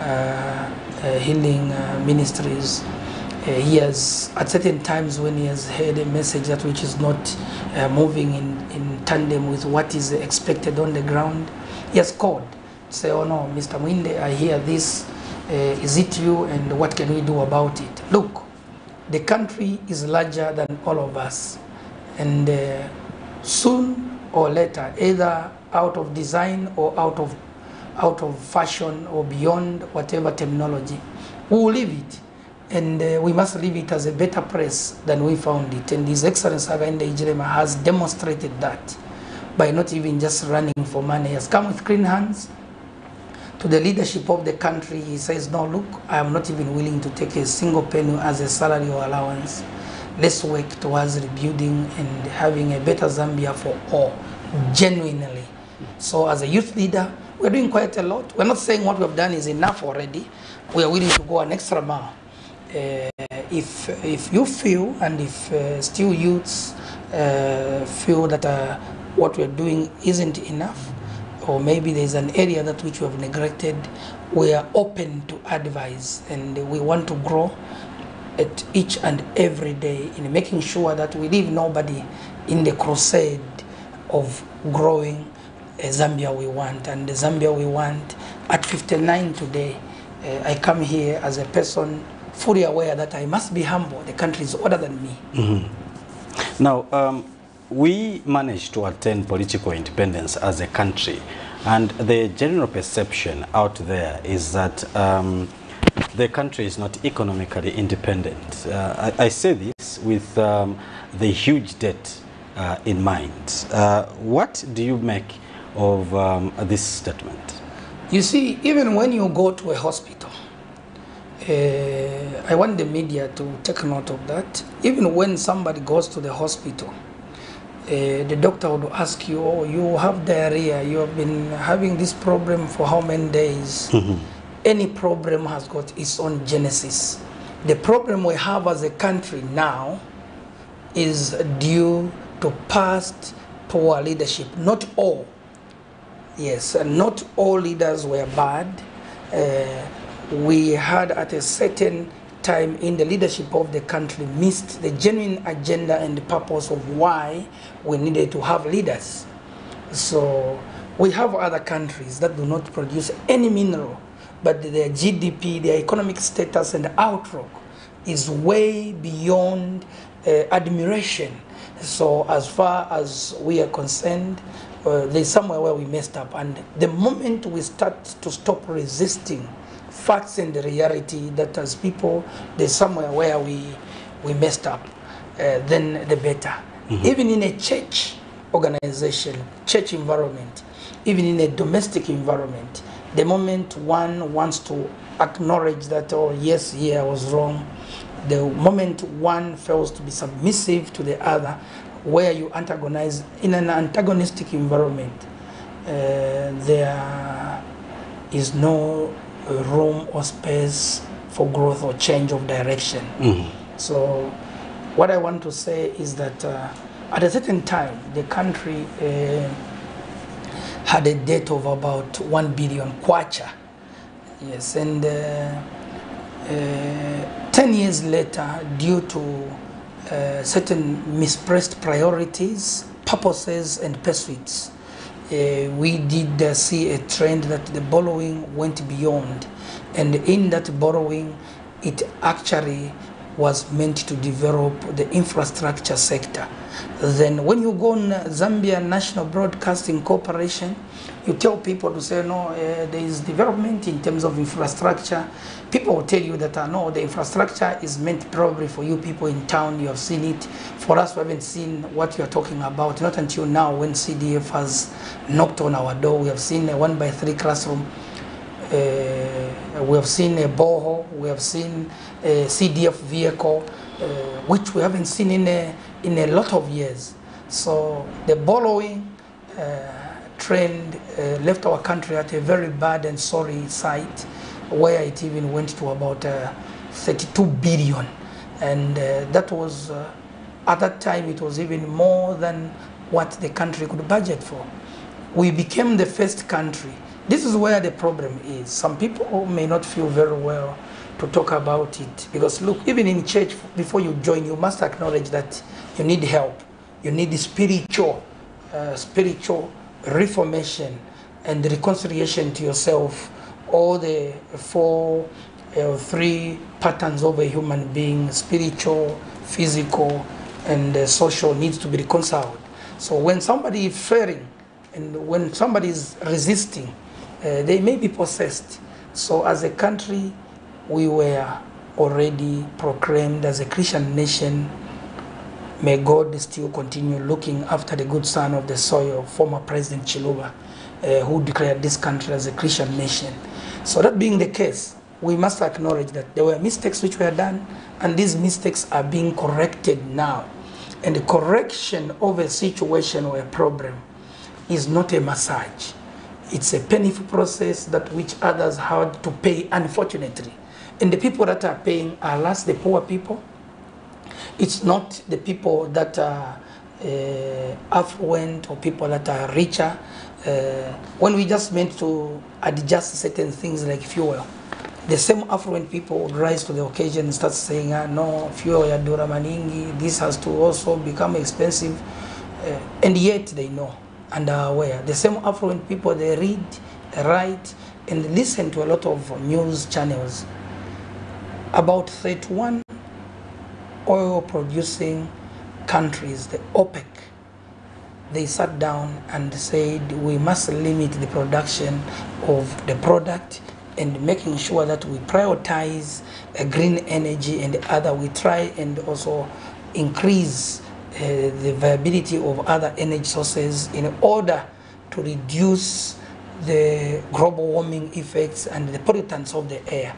S17: uh, Healing uh, Ministries. Uh, he has, at certain times when he has heard a message that which is not moving in, in tandem with what is expected on the ground, he has called say, oh no, Mr. Mwinde, I hear this uh, is it you and what can we do about it? Look, the country is larger than all of us, and uh, soon or later, either out of design or out of out of fashion or beyond whatever terminology, we will leave it. And uh, we must leave it as a better place than we found it. And His Excellency Hakainde ijirema has demonstrated that by not even just running for money. He has come with clean hands to the leadership of the country. He says, no, look, I am not even willing to take a single penny as a salary or allowance. Let's work towards rebuilding and having a better Zambia for all, genuinely. So as a youth leader, we're doing quite a lot. We're not saying what we've done is enough already. We are willing to go an extra mile. Uh, if, if you feel and if uh, still youths uh, feel that uh, what we're doing isn't enough, or maybe there's an area that which we have neglected, we are open to advise and we want to grow at each and every day in making sure that we leave nobody in the crusade of growing a Zambia we want. And the Zambia we want at 59 today, uh, I come here as a person fully aware that I must be humble. The country is older than me.
S1: Mm -hmm. Now, um, we managed to attain political independence as a country, and the general perception out there is that um, the country is not economically independent. Uh, I, I say this with um, the huge debt uh, in mind. Uh, what do you make of um, this statement?
S17: You see, even when you go to a hospital, uh, I want the media to take note of that. Even when somebody goes to the hospital, uh, the doctor would ask you, Oh, you have diarrhea, you have been having this problem for how many days? Any problem has got its own genesis. The problem we have as a country now is due to past poor leadership. Not all, yes, not all leaders were bad. Uh, we had at a certain time in the leadership of the country missed the genuine agenda and the purpose of why we needed to have leaders. So we have other countries that do not produce any mineral, but their GDP, their economic status and outlook is way beyond uh, admiration. So as far as we are concerned, uh, there's somewhere where we messed up. And the moment we start to stop resisting facts and the reality that as people, there's somewhere where we, we messed up, uh, then the better. Even in a church organization, church environment, even in a domestic environment, the moment one wants to acknowledge that, oh, yes, yeah, I was wrong, the moment one fails to be submissive to the other, where you antagonize in an antagonistic environment, uh, there is no room or space for growth or change of direction. So, what I want to say is that uh, at a certain time, the country uh, had a debt of about 1 billion kwacha. Yes, and uh, uh, 10 years later, due to uh, certain mispressed priorities, purposes, and pursuits, uh, we did uh, see a trend that the borrowing went beyond. And in that borrowing, it actually was meant to develop the infrastructure sector. Then when you go on Zambia National Broadcasting Corporation, you tell people to say, no, uh, there is development in terms of infrastructure. People will tell you that, uh, no, the infrastructure is meant probably for you people in town, you have seen it. For us, we haven't seen what you are talking about, not until now when CDF has knocked on our door. We have seen a one by three classroom uh, we have seen a borehole, we have seen a CDF vehicle, uh, which we haven't seen in a, in a lot of years. So the borrowing uh, trend uh, left our country at a very bad and sorry site, where it even went to about uh, 32 billion. And uh, that was, uh, at that time, it was even more than what the country could budget for. We became the first country this is where the problem is. Some people may not feel very well to talk about it because look, even in church, before you join, you must acknowledge that you need help. You need spiritual, uh, spiritual reformation and reconciliation to yourself. All the four uh, three patterns of a human being spiritual physical and uh, social needs to be reconciled. So when somebody is failing and when somebody is resisting uh, they may be possessed. So as a country we were already proclaimed as a christian nation may god still continue looking after the good son of the soil former president chiluba uh, who declared this country as a christian nation so that being the case we must acknowledge that there were mistakes which were done, and these mistakes are being corrected now. And the correction of a situation or a problem is not a massage. It's a painful process that which others had to pay, unfortunately. And the people that are paying are last the poor people. It's not the people that are uh, affluent or people that are richer. Uh, when we just meant to adjust certain things like fuel, the same affluent people would rise to the occasion and start saying, ah, no, fuel ya dura maningi, this has to also become expensive. Uh, and yet they know and are aware. The same affluent people, they read, they write, and listen to a lot of news channels. About 31 oil producing countries, the OPEC, they sat down and said we must limit the production of the product and making sure that we prioritize uh, green energy and other. We try and also increase uh, the viability of other energy sources in order to reduce the global warming effects and the pollutants of the air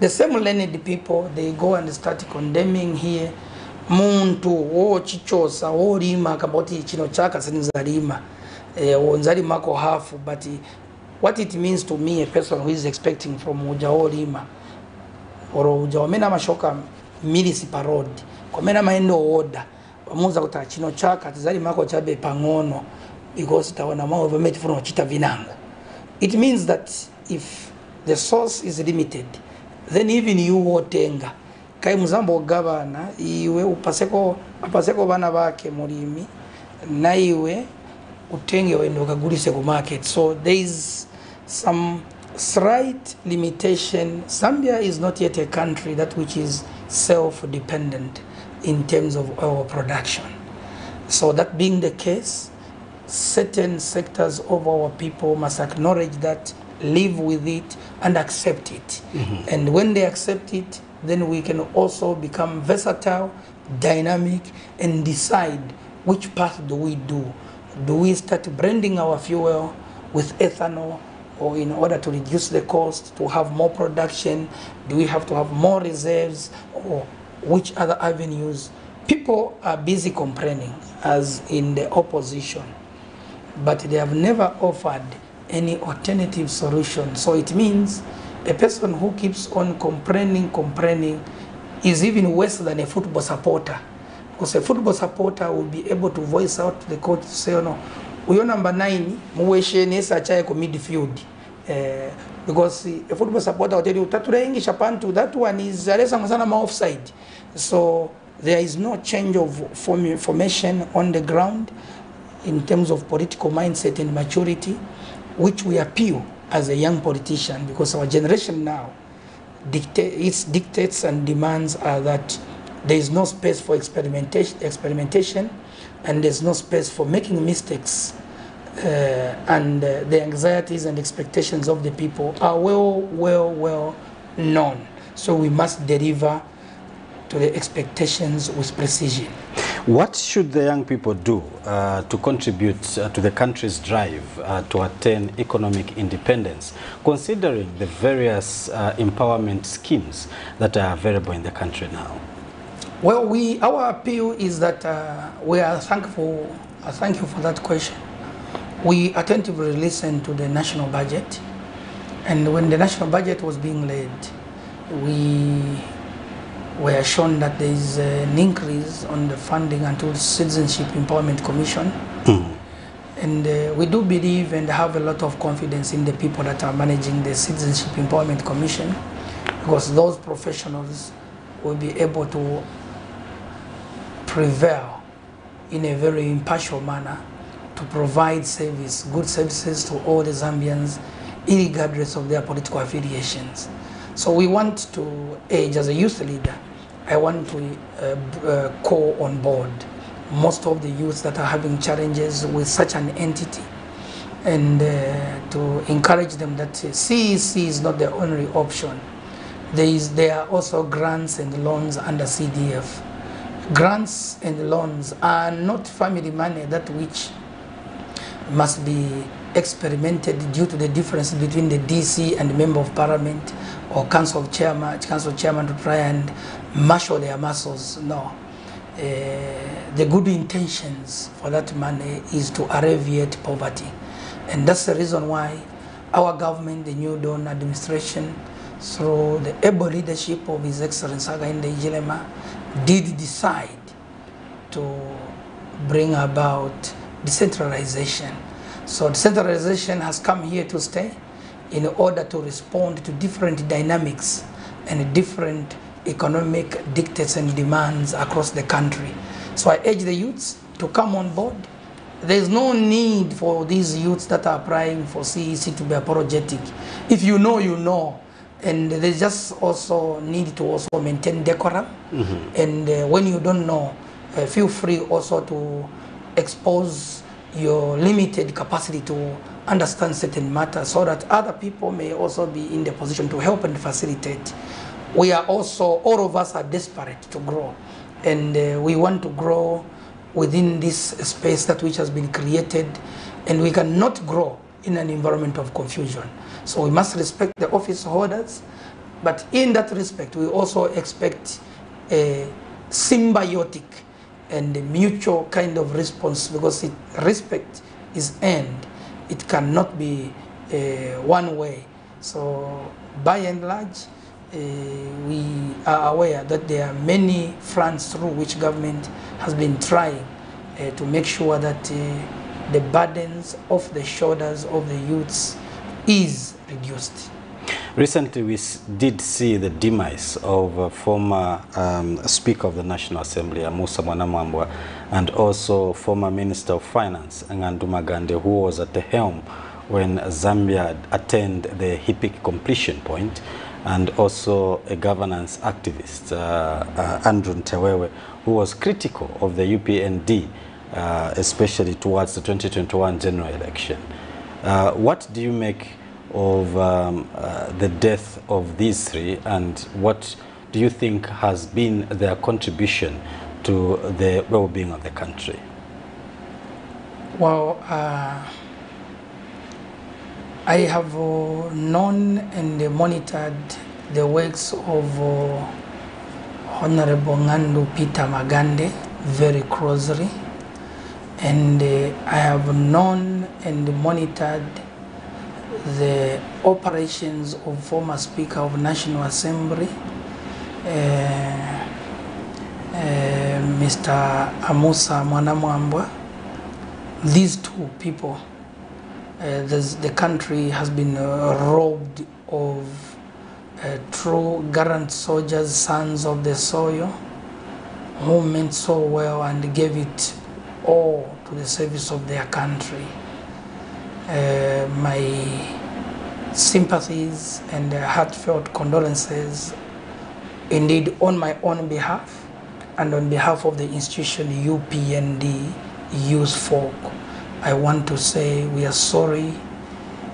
S17: the same learned people they go and start condemning here. Muntu wochichosa wolima kaboti chino chaka sinzalima eh, nzalimako hafu but what it means to me a person who is expecting from uja wolima oro uja wamena mashoka milisi parod kwamena maendo oda muza kuta chino chaka tizalimako chabe pang'ono. Because taona mao vameti funo chita vinango it means that if the source is limited then even you wotenga kai muzambo ogabana iwe upaseko apaseko bana bake mulimi na iwe utenge wende ukagulise ku market. So there is some slight limitation. Zambia is not yet a country that which is self-dependent in terms of oil production. So that being the case certain sectors of our people must acknowledge that live with it and accept it. Mm-hmm. And when they accept it then we can also become versatile dynamic and decide which path do we do. Do we start branding our fuel with ethanol or in order to reduce the cost to have more production? Do we have to have more reserves or which other avenues? People are busy complaining as in the opposition. But they have never offered any alternative solution. So it means a person who keeps on complaining complaining is even worse than a football supporter. Because a football supporter will be able to voice out to the coach to say no huyo number 9 muwesheni esa achaye ku midfield. Uh, because a football supporter will tell you taturengisha pantu that one is alesa sana ma offside. So there is no change of form, formation on the ground in terms of political mindset and maturity which we appeal as a young politician because our generation now dictate, its dictates and demands are that there is no space for experimentation, experimentation and there's no space for making mistakes uh, and uh, the anxieties and expectations of the people are well, well, well known. So we must deliver to the expectations with precision.
S1: What should the young people do uh, to contribute uh, to the country's drive uh, to attain economic independence, considering the various uh, empowerment schemes that are available in the country now?
S17: Well, we, our appeal is that uh, we are thankful, uh, thank you for that question. We attentively listened to the national budget, and when the national budget was being laid, we were shown that there is an increase on the funding until Citizenship Empowerment Commission. And uh, we do believe and have a lot of confidence in the people that are managing the Citizenship Empowerment Commission because those professionals will be able to prevail in a very impartial manner to provide service, good services to all the Zambians regardless of their political affiliations. So we want to age as a youth leader. I want to uh, uh, call on board most of the youths that are having challenges with such an entity and uh, to encourage them that CEC is not the only option. There, is, there are also grants and loans under CDF. Grants and loans are not family money that which must be experimented due to the difference between the DC and the member of parliament or council chairman, council chairman to try and marshal their muscles. No. Uh, the good intentions for that money is to alleviate poverty. And that's the reason why our government, the New Dawn administration, through the able leadership of His Excellency Hakainde Hichilema, did decide to bring about decentralization. So decentralization has come here to stay in order to respond to different dynamics and different economic dictates and demands across the country. So I urge the youths to come on board. There is no need for these youths that are applying for CEC to be apologetic. If you know, you know. And they just also need to also maintain decorum. And uh, when you don't know, uh, feel free also to expose your limited capacity to understand certain matters so that other people may also be in the position to help and facilitate. We are also, all of us are desperate to grow. And uh, we want to grow within this space that which has been created. And we cannot grow in an environment of confusion. So we must respect the office holders. But in that respect, we also expect a symbiotic and a mutual kind of response because it, respect is earned. It cannot be uh, one way. So by and large, we are aware that there are many fronts through which government has been trying uh, to make sure that uh, the burdens of the shoulders of the youths is reduced.
S1: Recently, we did see the demise of uh, former um, Speaker of the National Assembly, Musa Mwanamwambwa, and also former Minister of Finance, Nganduma Gande, who was at the helm when Zambia attained the HIPIC completion point, and also a governance activist, uh, uh, Andrew Ntewewe, who was critical of the UPND, uh, especially towards the 2021 general election. What do you make of um, the death of these three, and what do you think has been their contribution to the well-being of the country?
S17: Well, uh, I have uh, known and uh, monitored the works of uh, Honorable Ngandu Peter Magande very closely, and uh, I have known and monitored the operations of former Speaker of National Assembly, uh, uh, Mr. Amusa Mwanamwambwa. These two people, the country has been uh, robbed of uh, true gallant soldiers, sons of the soil, who meant so well and gave it all to the service of their country. Uh, my sympathies and uh, heartfelt condolences, indeed, on my own behalf and on behalf of the institution UPND, Youth Folk. I want to say we are sorry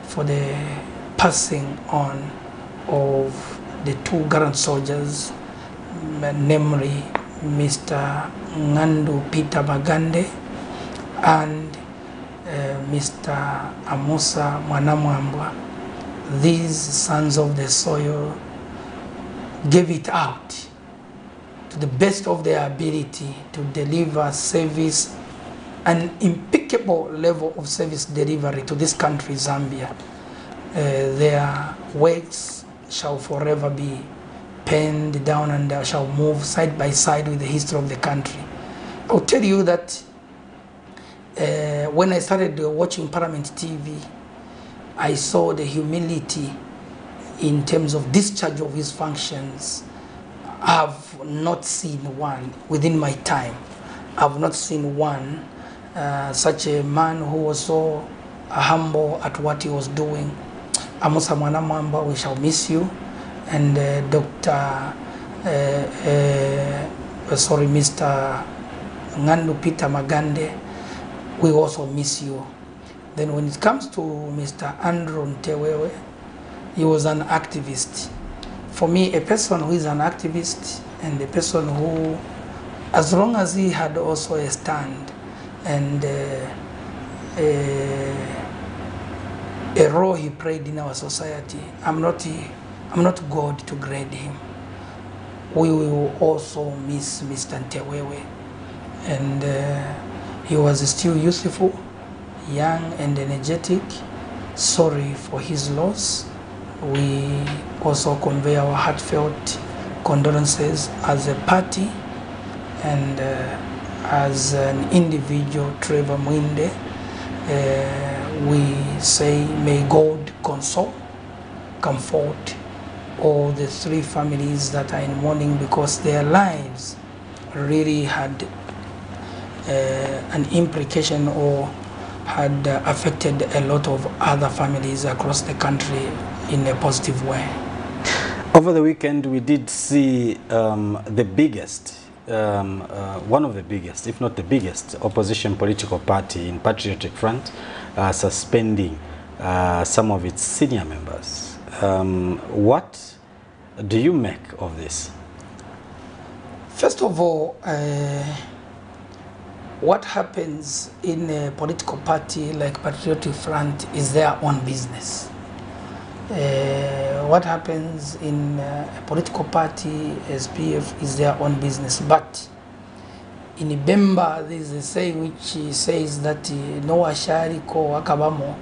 S17: for the passing on of the two gallant soldiers, namely Mr. Ngandu Peter Magande and uh, Mr. Amusaa Mwanamwambwa. These sons of the soil gave it out to the best of their ability to deliver service, an impeccable level of service delivery to this country, Zambia. Uh, their works shall forever be penned down and uh, shall move side by side with the history of the country. I'll tell you that uh, when I started watching Parliament TV, I saw the humility in terms of discharge of his functions. I've not seen one within my time. I've not seen one uh, such a man who was so humble at what he was doing. Amusaa Mwanamwambwa, we shall miss you. And uh, Dr. Uh, uh, sorry, Mr. Ngandu Peter Magande, we also miss you. Then when it comes to Mr. Andrew Ntewewe, he was an activist. For me, a person who is an activist and a person who, as long as he had also a stand and uh, a, a role he played in our society, I'm not, I'm not God to grade him. We will also miss Mr. Ntewewe. And uh, he was still useful, young and energetic. Sorry for his loss. We also convey our heartfelt condolences as a party and uh, as an individual, Trevor Mwinde. Uh, we say, may God console, comfort all the three families that are in mourning because their lives really had uh, an implication or had uh, affected a lot of other families across the country in a positive way.
S1: Over the weekend, we did see um, the biggest, um, uh, one of the biggest, if not the biggest, opposition political party in Patriotic Front uh, suspending uh, some of its senior members. Um, what do you make of this?
S17: First of all, uh, what happens in a political party like Patriotic Front is their own business. Uh, what happens in uh, a political party as PF is their own business. But in Bemba, there is a saying which says that uh, no ashari ko akabamo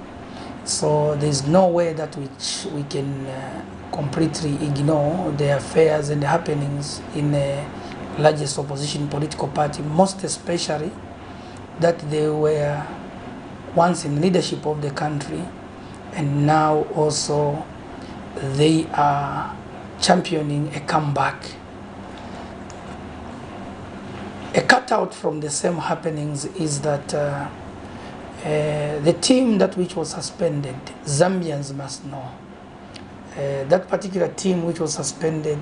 S17: So there is no way that which we can uh, completely ignore the affairs and the happenings in the largest opposition political party, most especially that they were once in leadership of the country and now also they are championing a comeback. A cutout from the same happenings is that uh, uh, the team that which was suspended, Zambians must know. Uh, that particular team which was suspended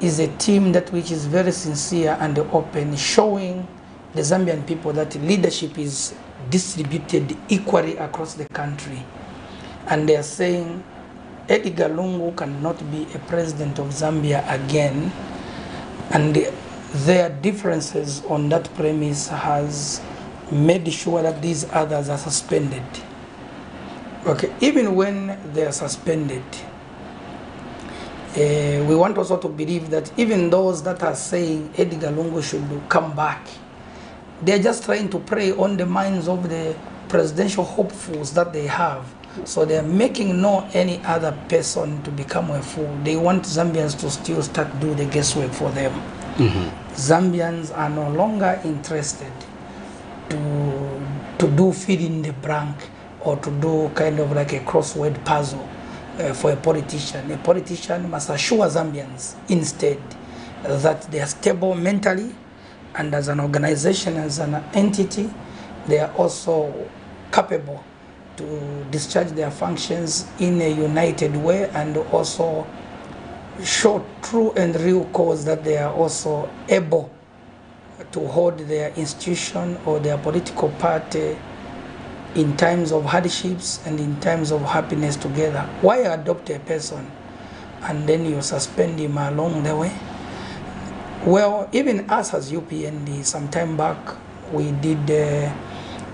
S17: is a team that which is very sincere and open, showing the Zambian people that leadership is distributed equally across the country. And they are saying Edgar Lungu cannot be a president of Zambia again. And their differences on that premise has made sure that these others are suspended. Okay, even when they are suspended, uh, we want also to believe that even those that are saying Edgar Lungu should come back, they're just trying to prey on the minds of the presidential hopefuls that they have. So they're making no any other person to become a fool. They want Zambians to still start do the guesswork for them. Zambians are no longer interested to to do fill in the blank or to do kind of like a crossword puzzle uh, for a politician. A politician must assure Zambians instead that they are stable mentally and as an organization, as an entity, they are also capable to discharge their functions in a united way and also show true and real cause that they are also able to hold their institution or their political party in times of hardships and in times of happiness together. Why adopt a person and then you suspend him along the way? Well, even us as UPND, some time back, we did uh,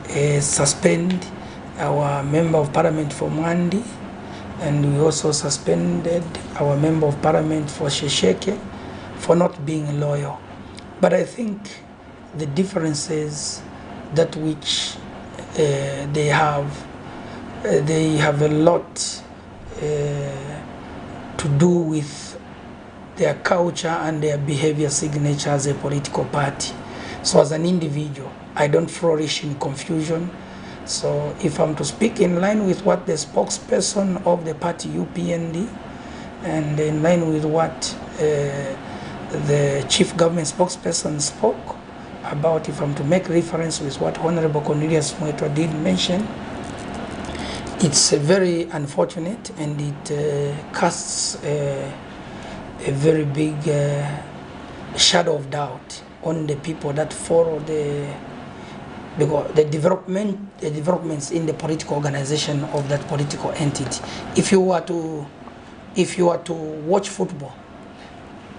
S17: uh, suspend our member of parliament for Mwandi, and we also suspended our member of parliament for Shesheke for not being loyal. But I think the differences that which uh, they have, uh, they have a lot uh, to do with their culture and their behavior signature as a political party. So as an individual, I don't flourish in confusion. So if I'm to speak in line with what the spokesperson of the party UPND and in line with what uh, the chief government spokesperson spoke about, if I'm to make reference with what Honorable Cornelius Mweetwa did mention, it's very unfortunate and it uh, casts a, a very big uh, shadow of doubt on the people that follow the the, the development the developments in the political organization of that political entity. If you were to if you were to watch football,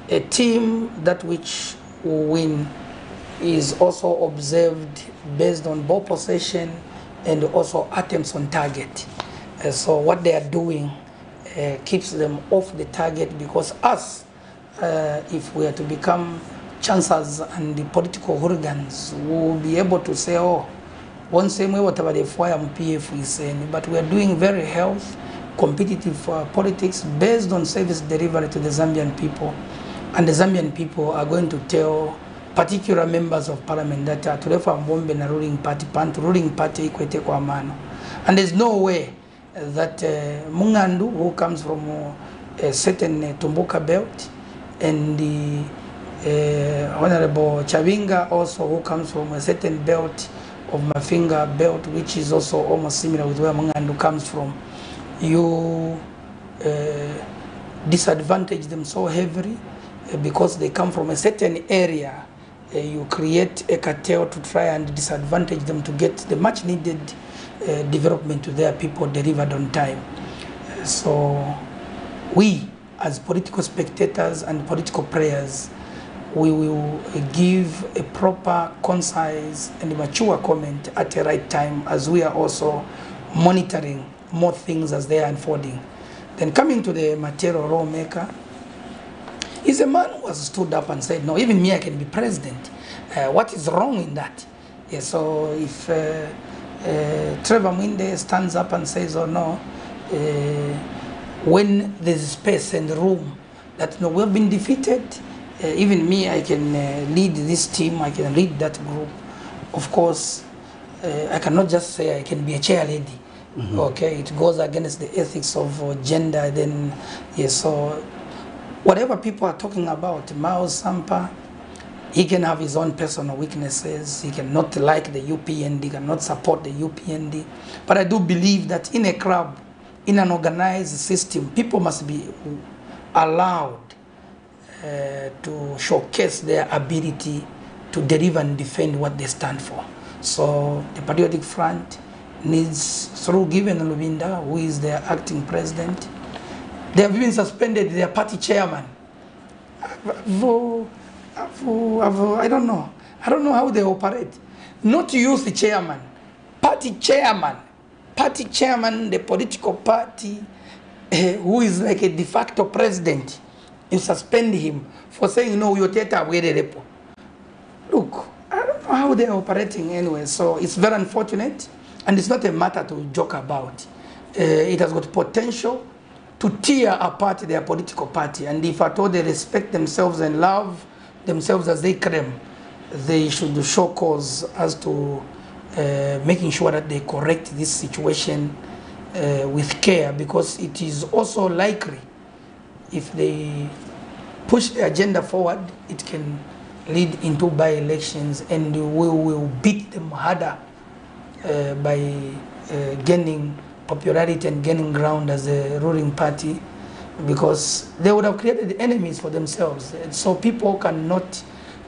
S17: a team that which will win is also observed based on ball possession and also attempts on target. Uh, so what they are doing uh, keeps them off the target because us, uh, if we are to become chancers and the political hooligans, will be able to say, oh, one same way whatever fire PF is saying, but we are doing very health, competitive uh, politics based on service delivery to the Zambian people. And the Zambian people are going to tell particular members of parliament that uh, tulefa mbombe na ruling party pantu ruling party ikwete kwa mano and there's no way that uh, mungandu who comes from uh, a certain uh, tumbuka belt and the uh, honorable chavinga also who comes from a certain belt of mafinga belt which is also almost similar with where mungandu comes from you uh, disadvantage them so heavily uh, because they come from a certain area uh, you create a cartel to try and disadvantage them to get the much needed uh, development to their people delivered on time. Uh, so we as political spectators and political players, we will give a proper, concise and mature comment at the right time as we are also monitoring more things as they are unfolding. Then coming to the Matero lawmaker, He's a man who has stood up and said, no, even me, I can be president. Uh, what is wrong in that? Yeah, so if uh, uh, Trevor Mwinde stands up and says, oh no, uh, when there's space and room that no, we've been defeated, uh, even me, I can uh, lead this team, I can lead that group. Of course, I cannot just say I can be a chair lady. Mm -hmm. Okay, it goes against the ethics of gender. Then, yes, so whatever people are talking about, Miles Sampa, he can have his own personal weaknesses. He cannot like the UPND, cannot support the UPND. But I do believe that in a club, in an organized system, people must be allowed uh, to showcase their ability to deliver and defend what they stand for. So the Patriotic Front needs, through Given Lubinda, who is their acting president, they have even suspended their party chairman. I don't know. I don't know how they operate. Not youth chairman, party chairman. Party chairman, the political party, uh, who is like a de facto president, you suspend him for saying, no, you're repo. Look, I don't know how they're operating anyway, so it's very unfortunate, and it's not a matter to joke about. Uh, it has got potential to tear apart their political party. And if at all they respect themselves and love themselves as they claim, they should show cause as to uh, making sure that they correct this situation uh, with care because it is also likely if they push the agenda forward, it can lead into by-elections and we will beat them harder uh, by uh, gaining popularity and gaining ground as a ruling party because they would have created enemies for themselves. And so people cannot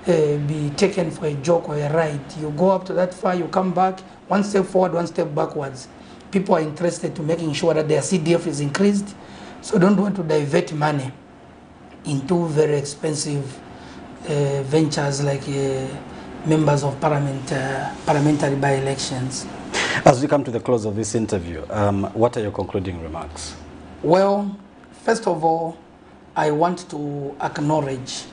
S17: uh, be taken for a joke or a ride. You go up to that far, you come back, one step forward, one step backwards. People are interested to making sure that their CDF is increased, so don't want to divert money into very expensive uh, ventures like uh, members of parliament, uh, parliamentary by-elections.
S1: As we come to the close of this interview, um, what are your concluding remarks?
S17: Well, first of all, I want to acknowledge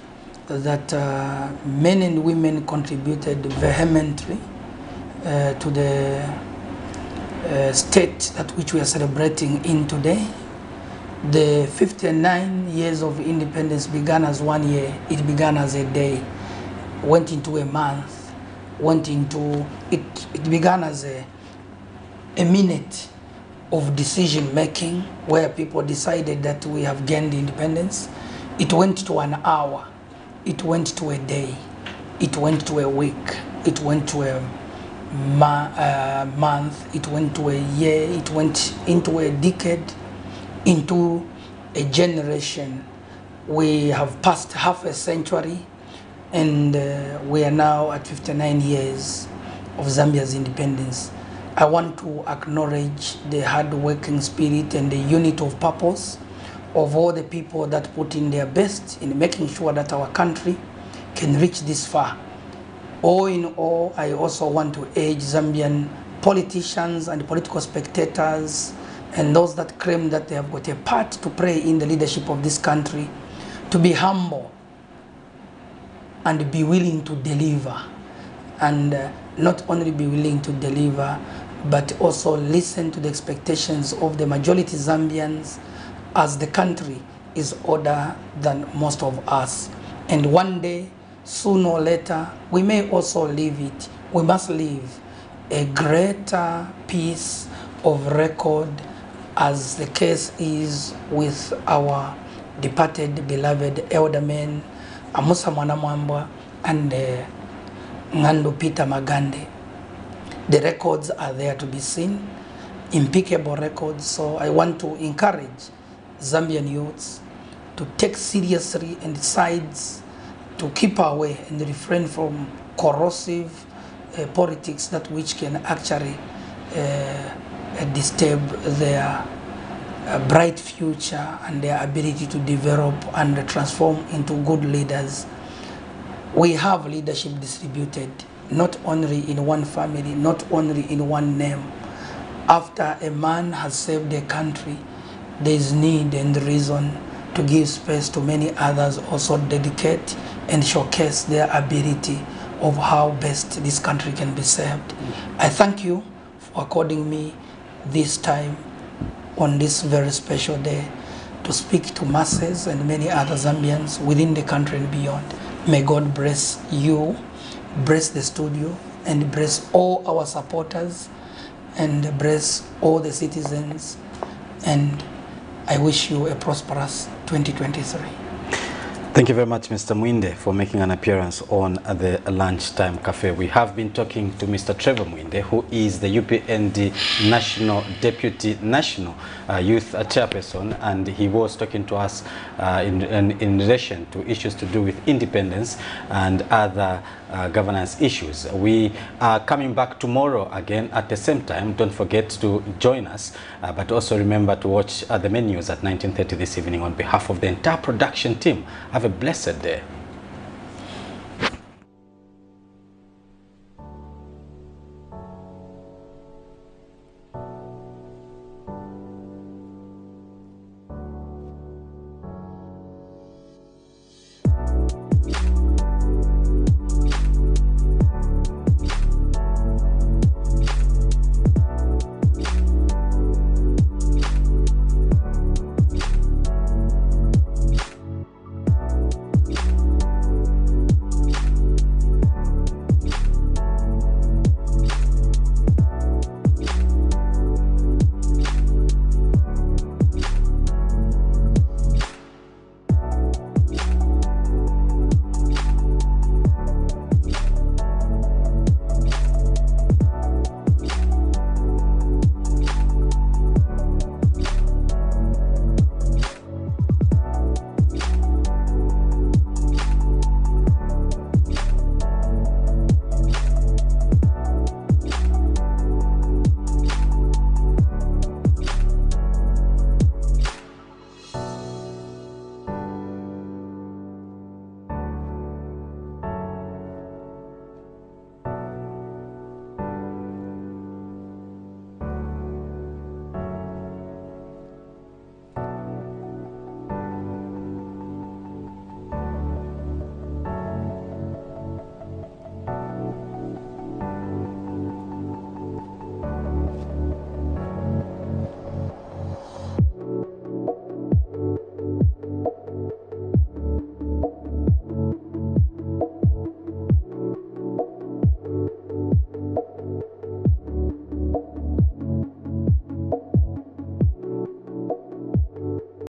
S17: that uh, men and women contributed vehemently uh, to the uh, state that which we are celebrating in today. The 59 years of independence began as one year, it began as a day, went into a month, went into, it, it began as a a minute of decision making where people decided that we have gained independence. It went to an hour, it went to a day, it went to a week, it went to a ma- uh, month, it went to a year, it went into a decade, into a generation. We have passed half a century and uh, we are now at 59 years of Zambia's independence. I want to acknowledge the hard-working spirit and the unit of purpose of all the people that put in their best in making sure that our country can reach this far. All in all, I also want to urge Zambian politicians and political spectators and those that claim that they have got a part to play in the leadership of this country to be humble and be willing to deliver. And uh, not only be willing to deliver, but also listen to the expectations of the majority Zambians as the country is older than most of us. And one day, sooner or later, we may also leave it. We must leave a greater piece of record as the case is with our departed beloved eldermen Amusa Mwanamwambwa and uh, Ngando Peter Magande. The records are there to be seen, impeccable records. So I want to encourage Zambian youths to take seriously and sides to keep away and refrain from corrosive uh, politics that which can actually uh, disturb their uh, bright future and their ability to develop and transform into good leaders. We have leadership distributed not only in one family, not only in one name. After a man has saved a country, there is need and reason to give space to many others also dedicate and showcase their ability of how best this country can be served. I thank you for according me this time on this very special day to speak to masses and many other Zambians within the country and beyond. May God bless you, bless the studio, and bless all our supporters, and bless all the citizens. And I wish you a prosperous 2023.
S1: Thank you very much, Mr. Mwinde, for making an appearance on the Lunchtime Cafe. We have been talking to Mr. Trevor Mwinde, who is the UPND National Deputy National uh, Youth Chairperson, and he was talking to us uh, in, in, in relation to issues to do with independence and other uh, governance issues. We are coming back tomorrow again at the same time. Don't forget to join us, uh, but also remember to watch uh, the menus at 19.30 this evening on behalf of the entire production team. Have a blessed day.